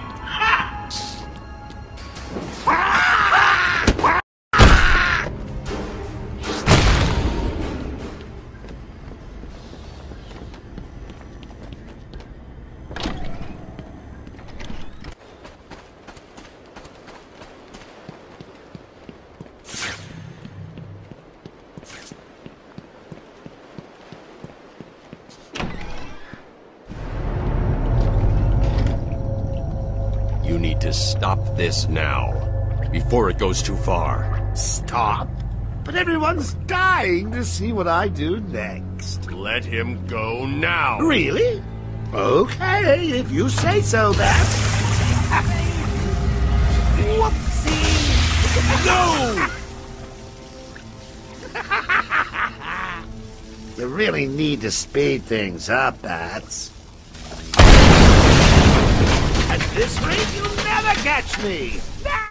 [SPEAKER 4] You stop this now, before it goes too far.
[SPEAKER 2] Stop? But everyone's dying to see what I do next.
[SPEAKER 4] Let him go now.
[SPEAKER 2] Really? Okay, if you say so, then. Whoopsie! No! you really need to speed things up, Bats. At this rate, you'll never catch me!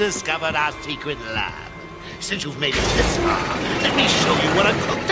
[SPEAKER 2] Discovered our secret lab. Since you've made it this far, let me show you what I've cooked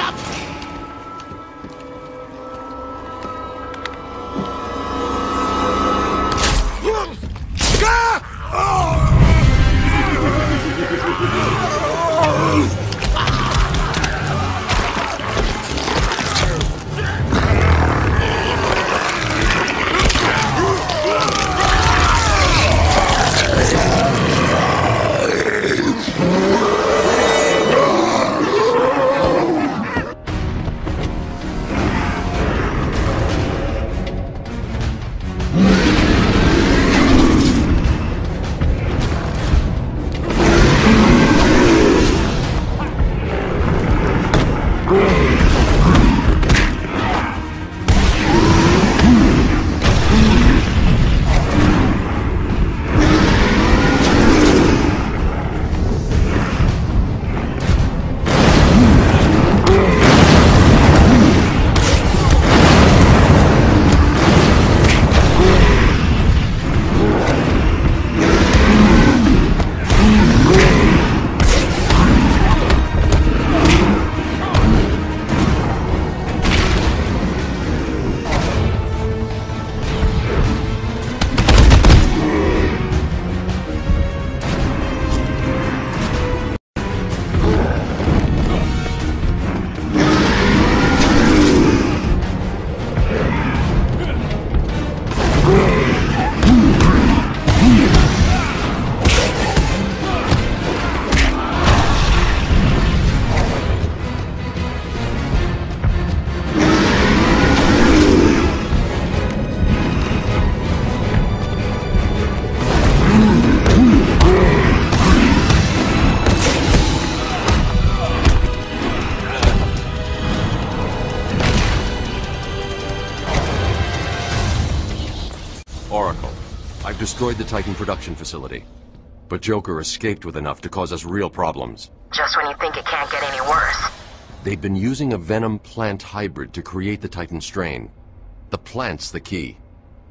[SPEAKER 4] I've destroyed the Titan production facility. But Joker escaped with enough to cause us real problems.
[SPEAKER 17] Just when you think it can't get any worse.
[SPEAKER 4] They've been using a venom plant hybrid to create the Titan strain. The plant's the key.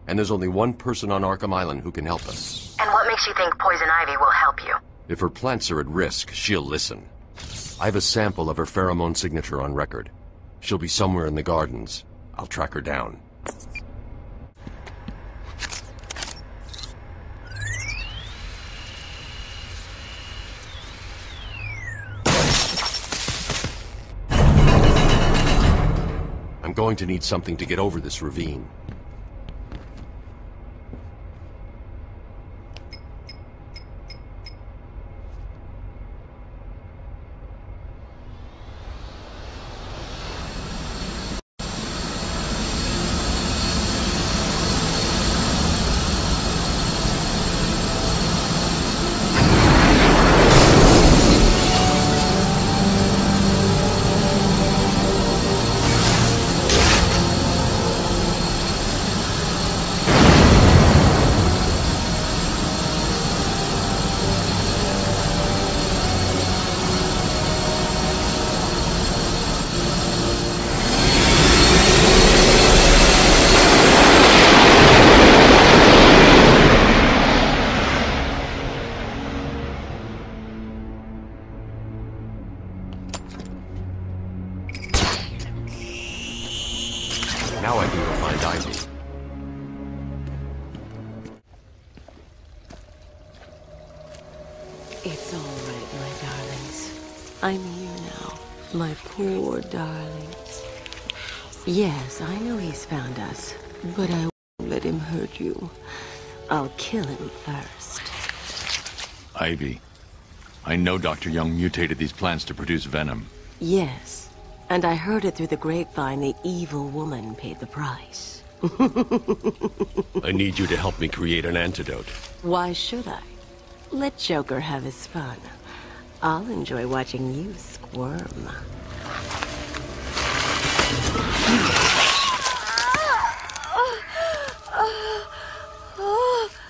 [SPEAKER 4] And there's only one person on Arkham Island who can help us.
[SPEAKER 17] And what makes you think Poison Ivy will help you?
[SPEAKER 4] If her plants are at risk, she'll listen. I have a sample of her pheromone signature on record. She'll be somewhere in the gardens. I'll track her down. Going to need something to get over this ravine.
[SPEAKER 31] Know
[SPEAKER 36] Dr. Young mutated these plants to produce venom.
[SPEAKER 31] Yes, and I heard it through the grapevine the evil woman paid the price.
[SPEAKER 4] I need you to help me create an antidote.
[SPEAKER 31] Why should I? Let Joker have his fun. I'll enjoy watching you squirm.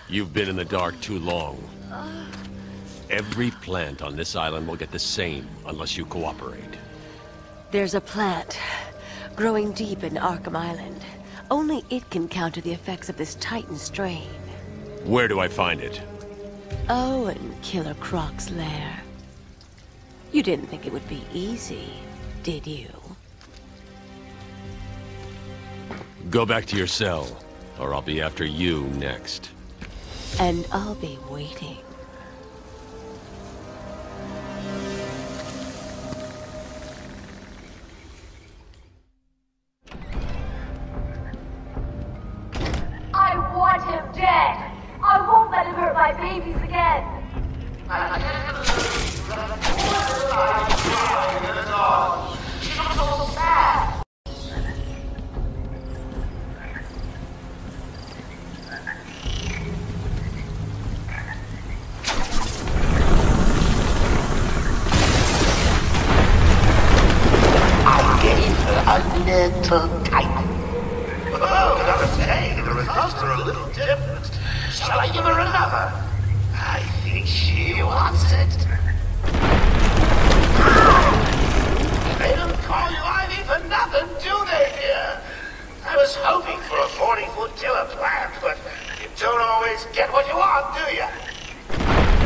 [SPEAKER 4] You've been in the dark too long. Every plant on this island will get the same unless you cooperate.
[SPEAKER 31] There's a plant growing deep in Arkham Island. Only it can counter the effects of this Titan strain.
[SPEAKER 4] Where do I find it?
[SPEAKER 31] Oh, in Killer Croc's lair. You didn't think it would be easy, did you?
[SPEAKER 4] Go back to your cell, or I'll be after you next.
[SPEAKER 31] And I'll be waiting.
[SPEAKER 12] Want him dead. I won't let him hurt my babies again.
[SPEAKER 2] I gave her a little Titan. Oh, gotta say, the are a little different. Shall I give her another? I think she wants it. They don't call you Ivy for nothing, do they, dear? I was hoping for a 40-foot killer plant, but you don't always get what you want, do you?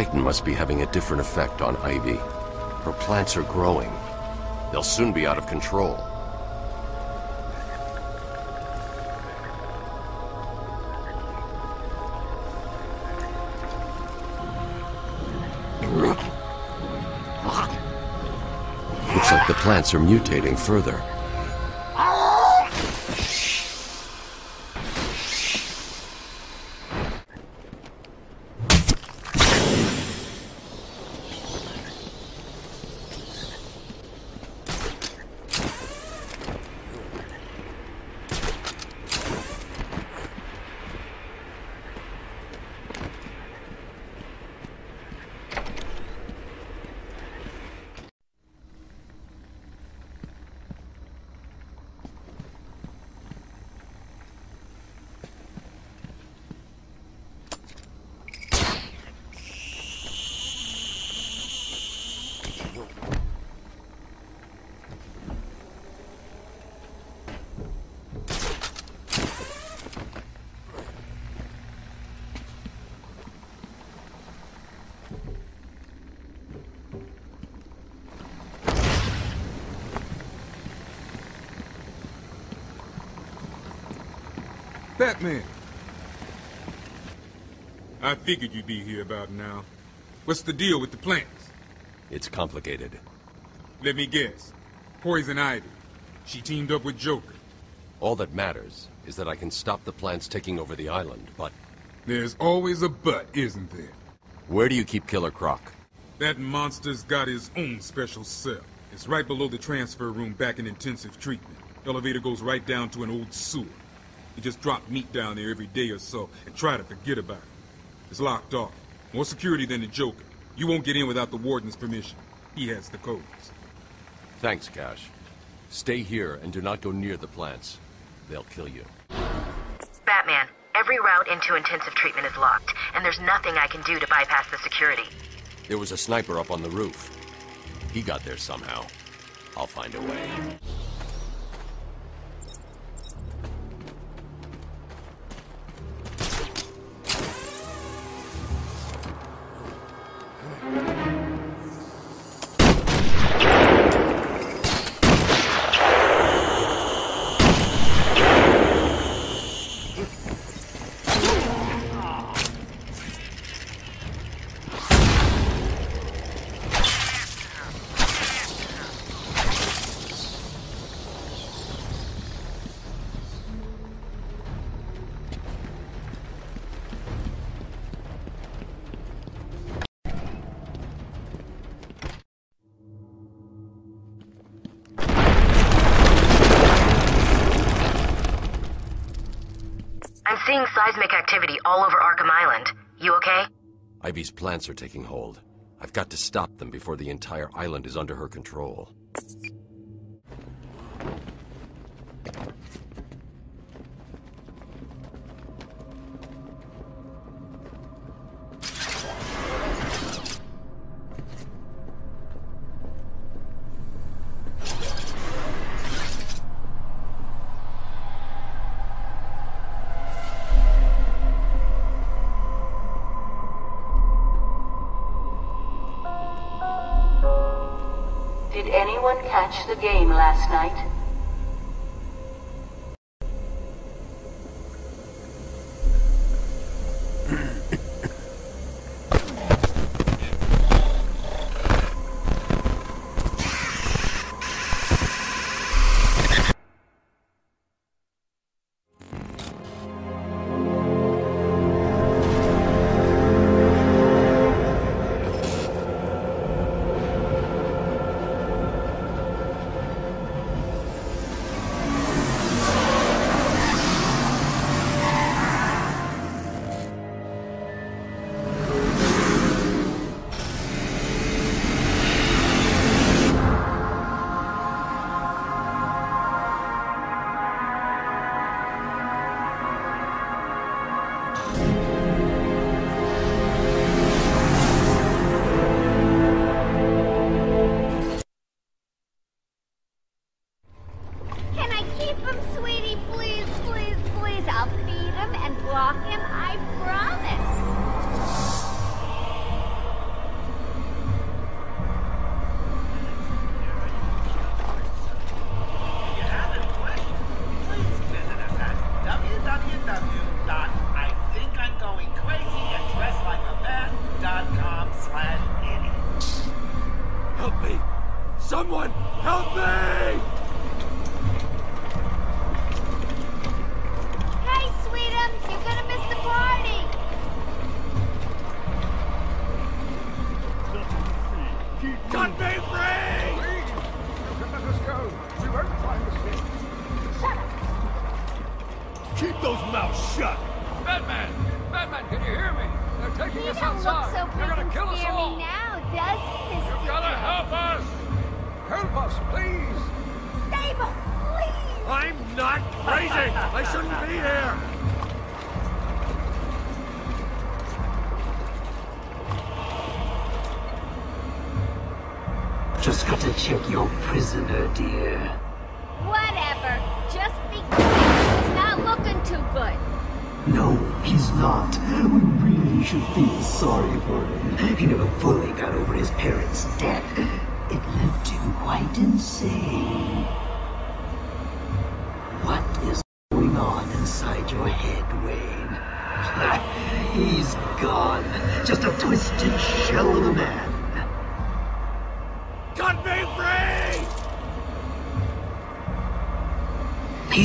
[SPEAKER 4] Titan must be having a different effect on Ivy. Her plants are growing. They'll soon be out of control. Looks like the plants are mutating further.
[SPEAKER 19] Batman. I figured you'd be here about now. What's the deal with the plants?
[SPEAKER 4] It's complicated.
[SPEAKER 19] Let me guess. Poison Ivy. She teamed up with Joker.
[SPEAKER 4] All that matters is that I can stop the plants taking over the island, but...
[SPEAKER 19] There's always a but, isn't there?
[SPEAKER 4] Where do you keep Killer Croc?
[SPEAKER 19] That monster's got his own special cell. It's right below the transfer room back in intensive treatment. Elevator goes right down to an old sewer. You just drop meat down there every day or so and try to forget about it. It's locked off. More security than the Joker. You won't get in without the warden's permission. He has the codes.
[SPEAKER 4] Thanks, Cash. Stay here and do not go near the plants. They'll kill you.
[SPEAKER 17] Batman, every route into intensive treatment is locked, and there's nothing I can do to bypass the security.
[SPEAKER 4] There was a sniper up on the roof. He got there somehow. I'll find a way.
[SPEAKER 17] Seeing seismic activity all over Arkham Island. You okay?
[SPEAKER 4] Ivy's plants are taking hold. I've got to stop them before the entire island is under her control.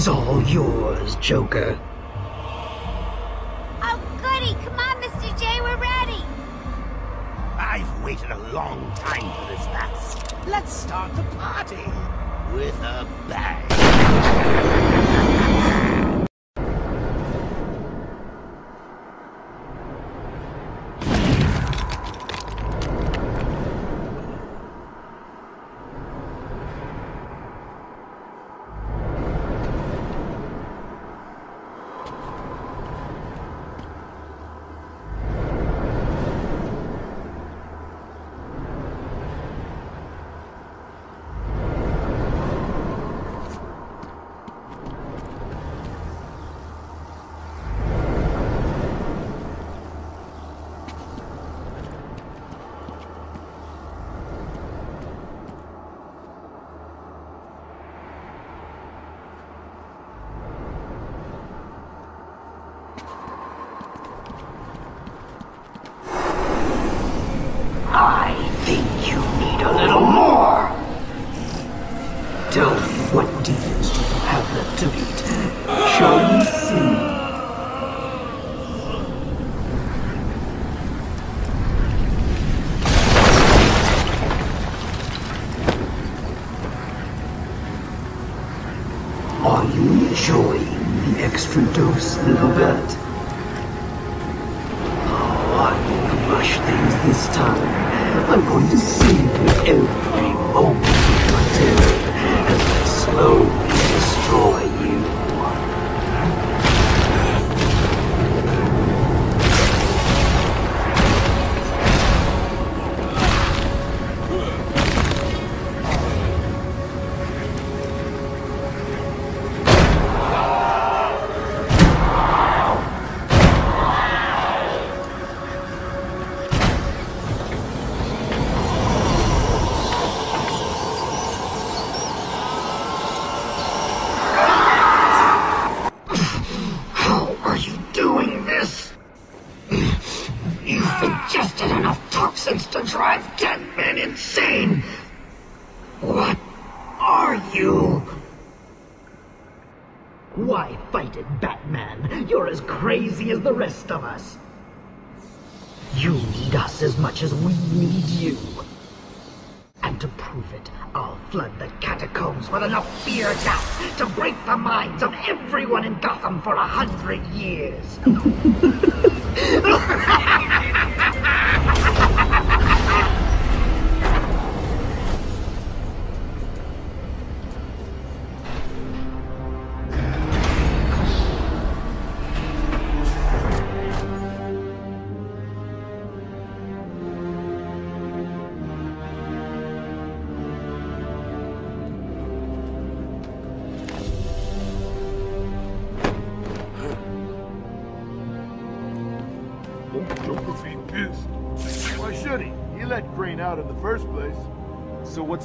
[SPEAKER 1] all
[SPEAKER 14] yours, Joker. people. for a
[SPEAKER 37] hundred years.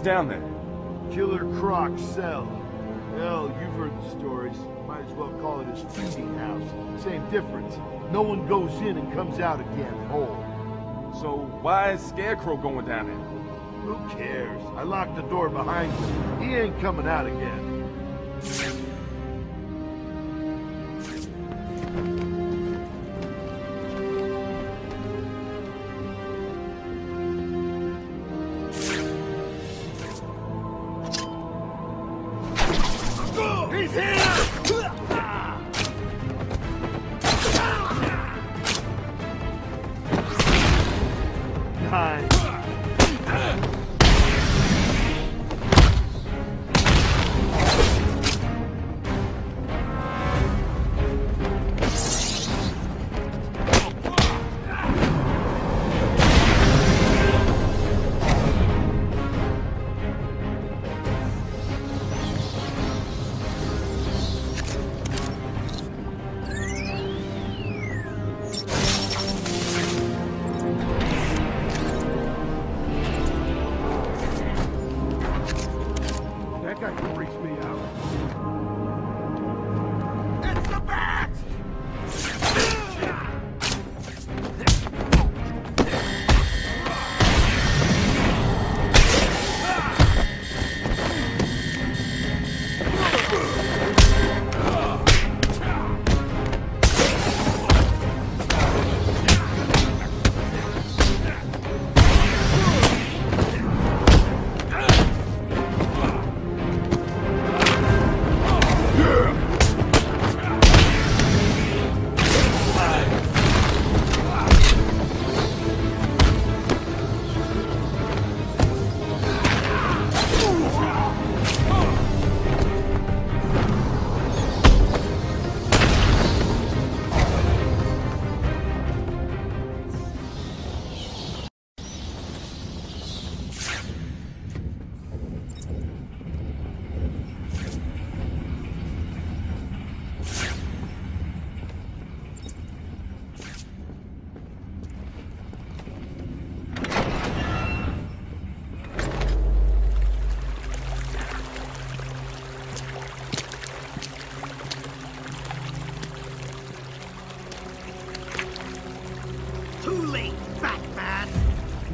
[SPEAKER 38] What's down there?
[SPEAKER 20] Killer Croc's cell. Hell, you've heard the stories. Might as well call it his freaky house. Same difference. No one goes in and comes out again whole.
[SPEAKER 38] So why is Scarecrow going down there?
[SPEAKER 20] Who cares? I locked the door behind him. He ain't coming out again.
[SPEAKER 39] He's here!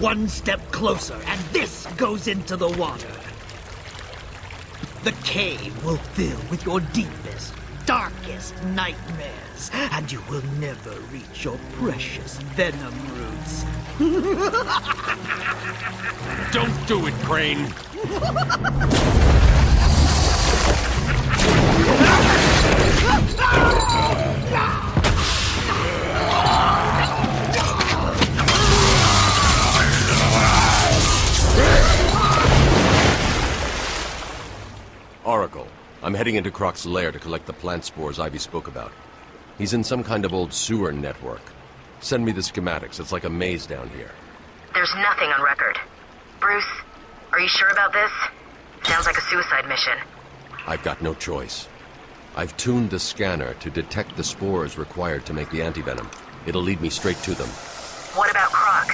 [SPEAKER 40] One step closer, and this goes into the water. The cave will fill with your deepest, darkest nightmares, and you will never reach your precious venom roots.
[SPEAKER 11] Don't do it, Crane.
[SPEAKER 4] heading into Croc's lair to collect the plant spores Ivy spoke about. He's in some kind of old sewer network. Send me the schematics. It's like a maze down here.
[SPEAKER 17] There's nothing on record. Bruce, are you sure about this? Sounds like a suicide mission.
[SPEAKER 4] I've got no choice. I've tuned the scanner to detect the spores required to make the antivenom. It'll lead me straight to them.
[SPEAKER 17] What about Croc?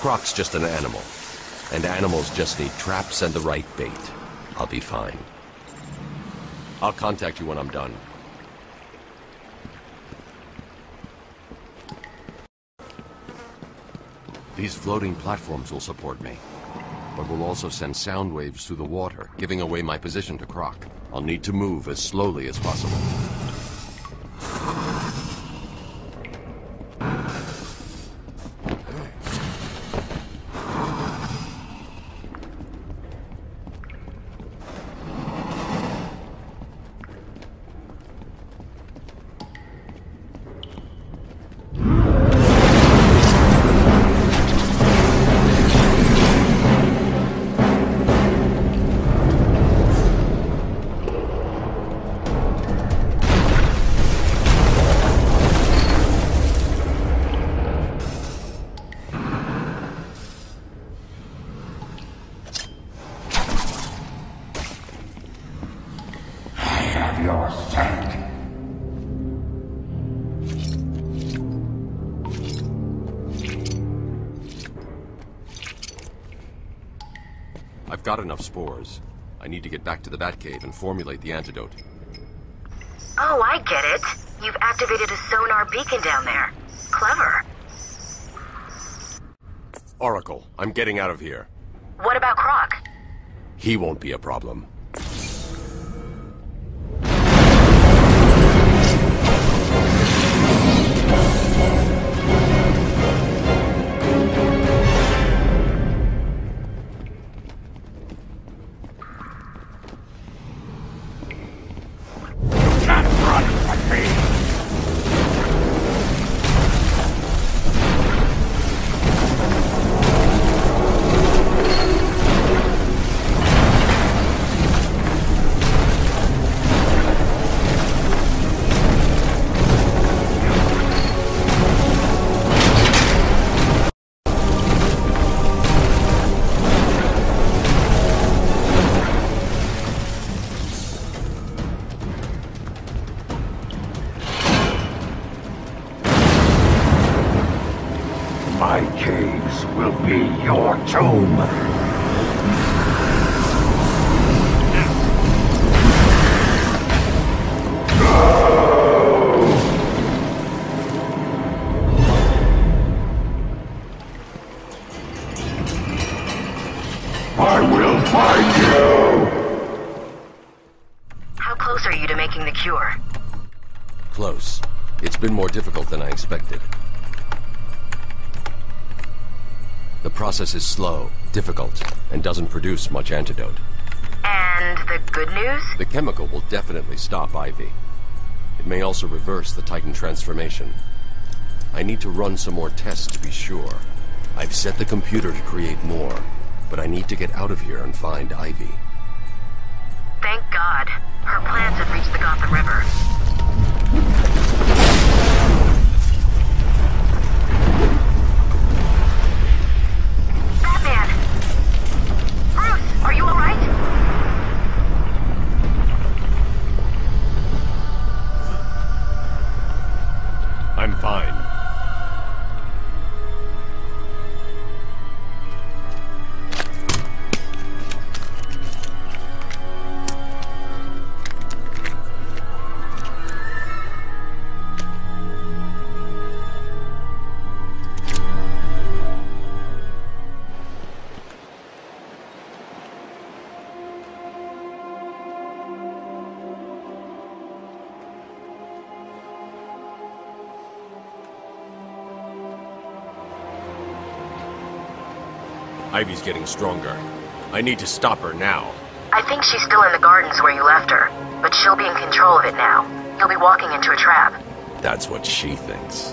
[SPEAKER 4] Croc's just an animal. And animals just need traps and the right bait. I'll be fine. I'll contact you when I'm done. These floating platforms will support me, but will also send sound waves through the water, giving away my position to Croc. I'll need to move as slowly as possible. Got enough spores. I need to get back to the Batcave and formulate the antidote.
[SPEAKER 17] Oh, I get it. You've activated a sonar beacon down there. Clever.
[SPEAKER 4] Oracle, I'm getting out of here.
[SPEAKER 17] What about Croc?
[SPEAKER 4] He won't be a problem. Process is slow, difficult, and doesn't produce much antidote.
[SPEAKER 17] And the good news?
[SPEAKER 4] The chemical will definitely stop Ivy. It may also reverse the Titan transformation. I need to run some more tests to be sure. I've set the computer to create more, but I need to get out of here and find Ivy.
[SPEAKER 17] Thank God. Her plans have reached the Gotham River.
[SPEAKER 4] I'm fine.
[SPEAKER 11] Ivy's getting stronger. I need to stop her now.
[SPEAKER 17] I think she's still in the gardens where you left her, but she'll be in control of it now. You'll be walking into a trap.
[SPEAKER 11] That's what she thinks.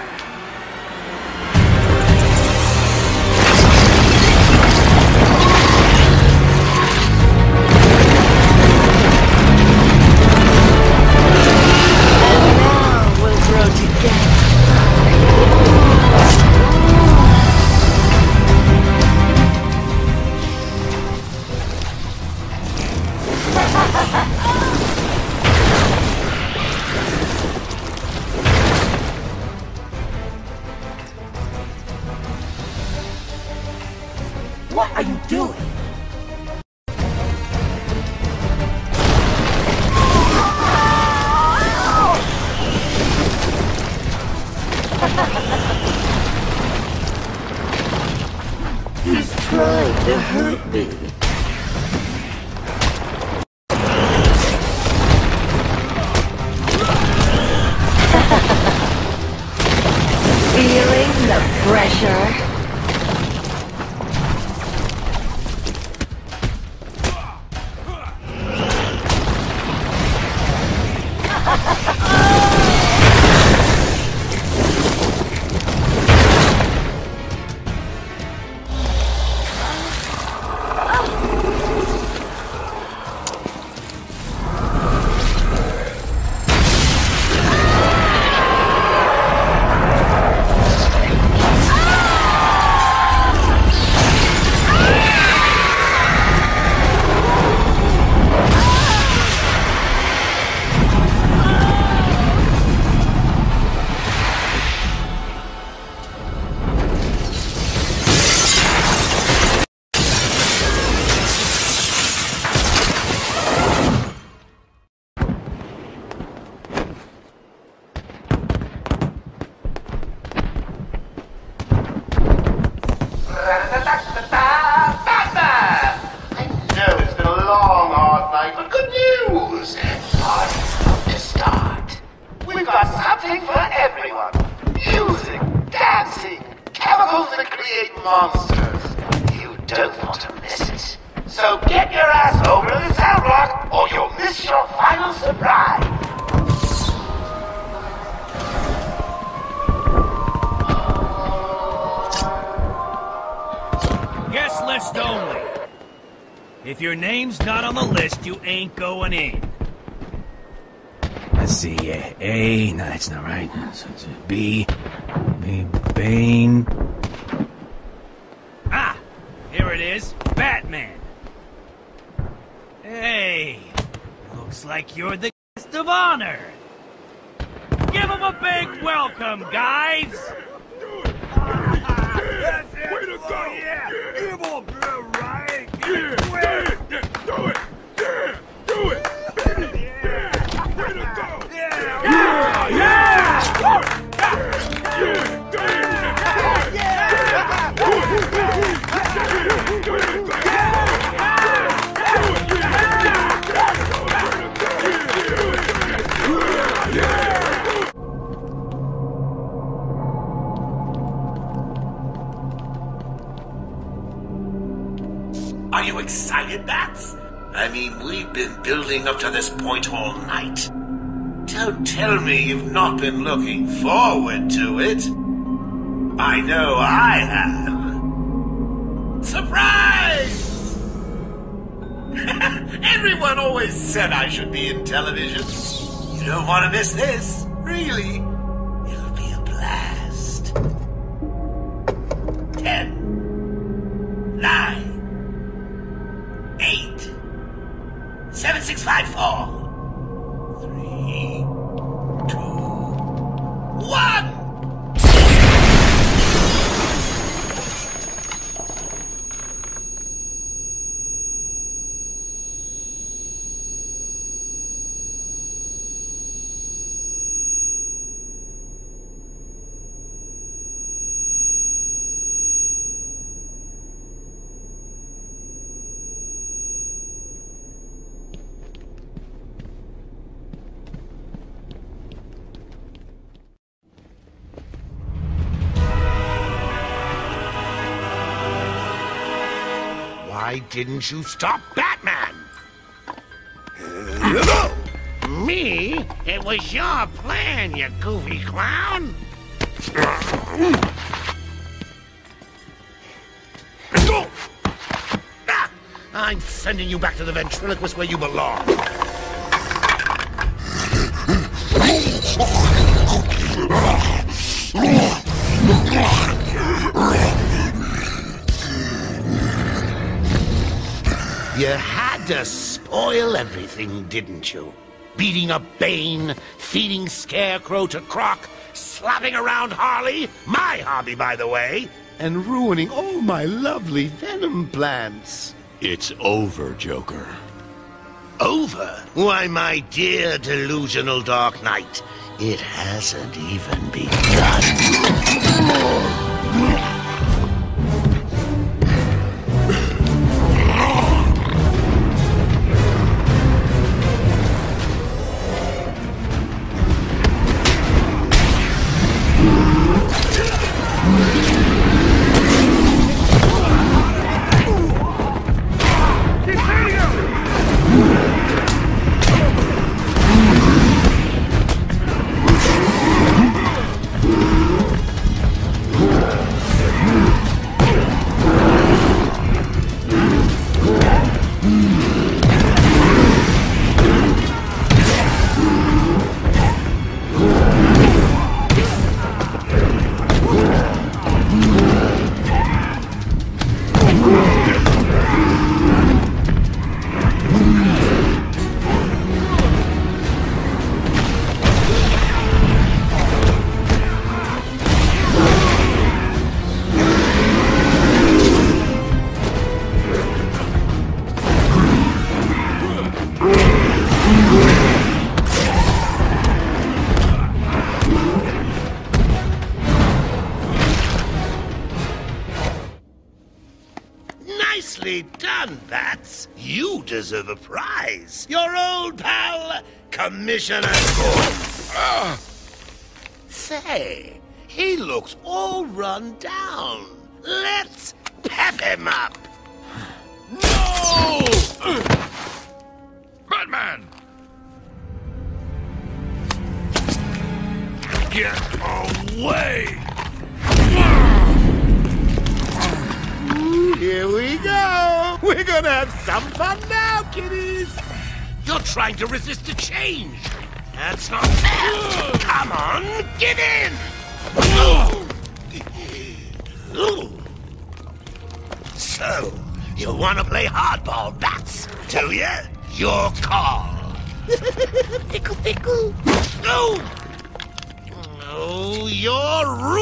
[SPEAKER 41] Name's not on the list, you ain't going in. Let's see, uh, A, no, that's not right. So it's, B, B, Bane. Ah, here it is, Batman. Hey, looks like you're the guest of honor. Give him a big welcome, guys. Way to go! Yeah, give him
[SPEAKER 2] excited, Bats? I mean, we've been building up to this point all night. Don't tell me you've not been looking forward to it. I know I have. Surprise! Everyone always said I should be in television. You don't want to miss this, really. Why didn't you stop Batman?
[SPEAKER 18] Me? It was your plan, you goofy clown.
[SPEAKER 2] Ah, I'm sending you back to the ventriloquist where you belong. You had to spoil everything, didn't you? Beating up Bane, feeding Scarecrow to Croc, slapping around Harley, my hobby, by the way, and ruining all my lovely venom plants.
[SPEAKER 4] It's over, Joker.
[SPEAKER 2] Over? Why, my dear delusional Dark Knight, it hasn't even begun. Nicely Commissioner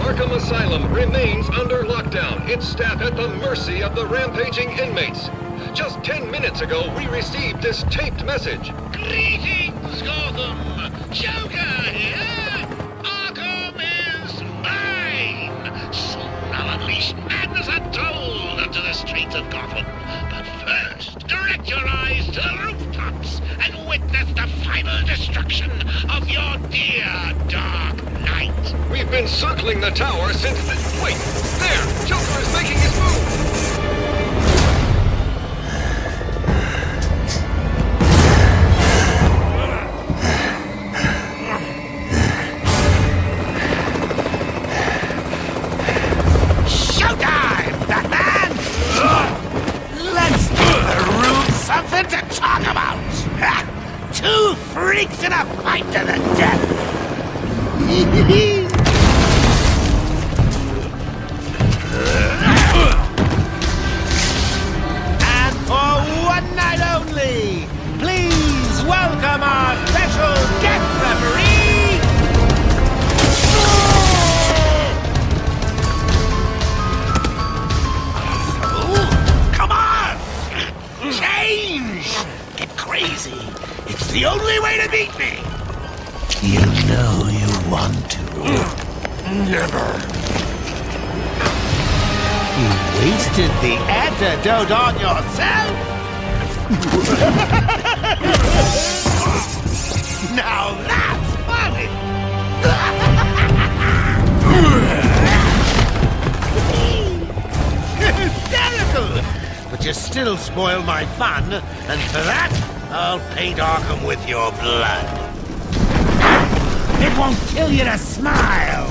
[SPEAKER 42] Arkham Asylum remains under lockdown, its staff at the mercy of the rampaging inmates. Just 10 minutes ago, we received this taped message.
[SPEAKER 18] Greetings, Gotham! Joker here! Arkham is mine! untold onto the streets of Gotham. But direct your eyes to the rooftops and witness the final destruction of your dear Dark Knight.
[SPEAKER 42] We've been circling the tower since the... Wait! There! Joker is making his move!
[SPEAKER 2] Two freaks in a fight to the death! and for one night only, please welcome our special guest the only way to beat me! You know you want to. Never. You wasted the antidote on yourself? now that's funny! Hysterical! But you still spoil my fun, and for that, I'll paint Arkham with your blood. It won't kill you to smile,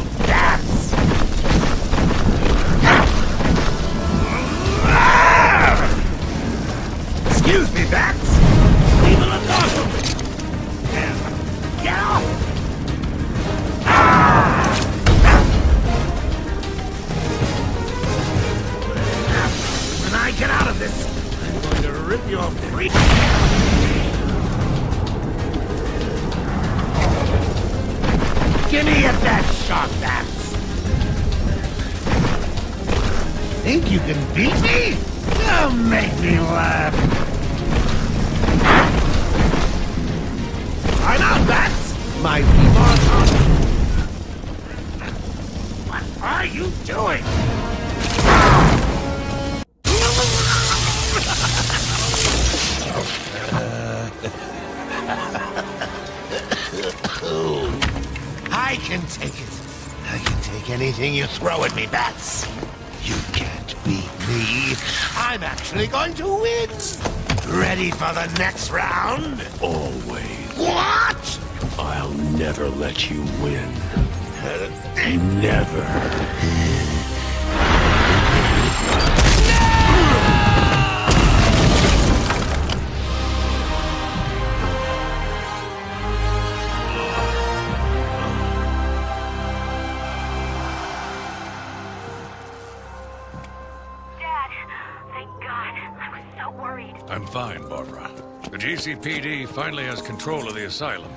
[SPEAKER 1] GCPD finally has control of the asylum.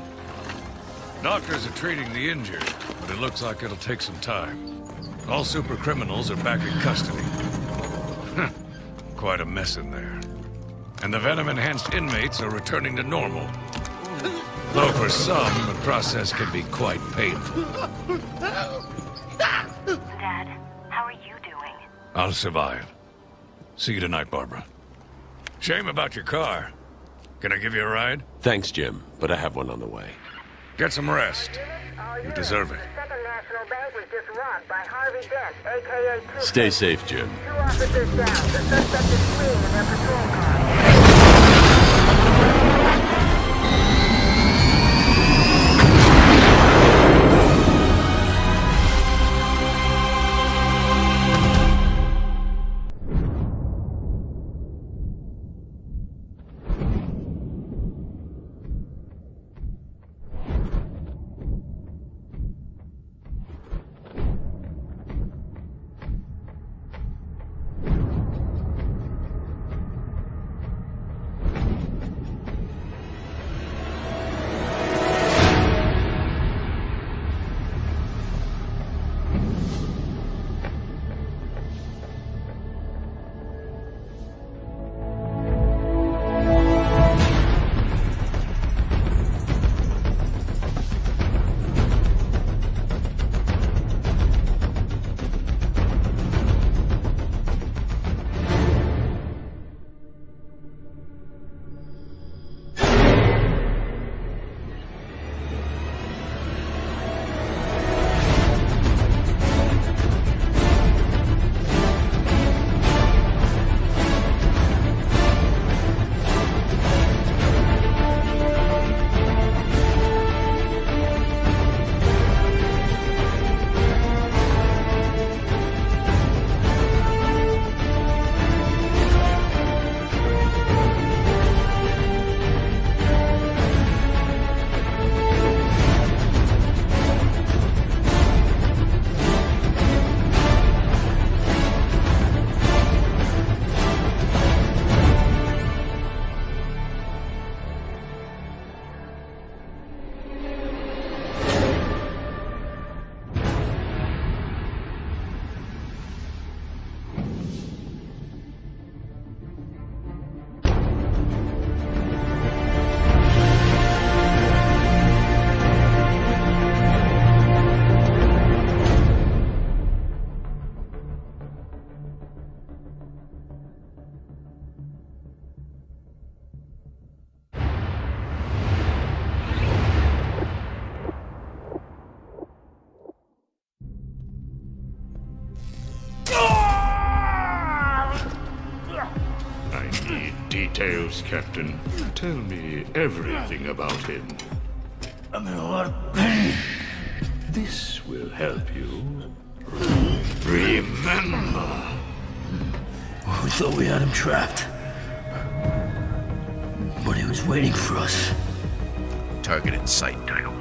[SPEAKER 1] Doctors are treating the injured, but it looks like it'll take some time. All super criminals are back in custody. Quite a mess in there. And the venom-enhanced inmates are returning to normal. Though for some, the process can be quite painful.
[SPEAKER 43] Dad, how are you doing?
[SPEAKER 1] I'll survive. See you tonight, Barbara. Shame about your car. Can I give you a ride?
[SPEAKER 44] Thanks, Jim, but I have one on the way.
[SPEAKER 1] Get some rest. You deserve it.
[SPEAKER 45] Second National Bank was just robbed by Harvey Dent, aka Two
[SPEAKER 44] Stay safe, Jim.
[SPEAKER 46] Captain. Tell me everything about him.
[SPEAKER 2] I'm in a lot of pain. This will help you. Remember. Hmm. We thought we had him trapped. But he was waiting for us.
[SPEAKER 47] Target in sight, Dino.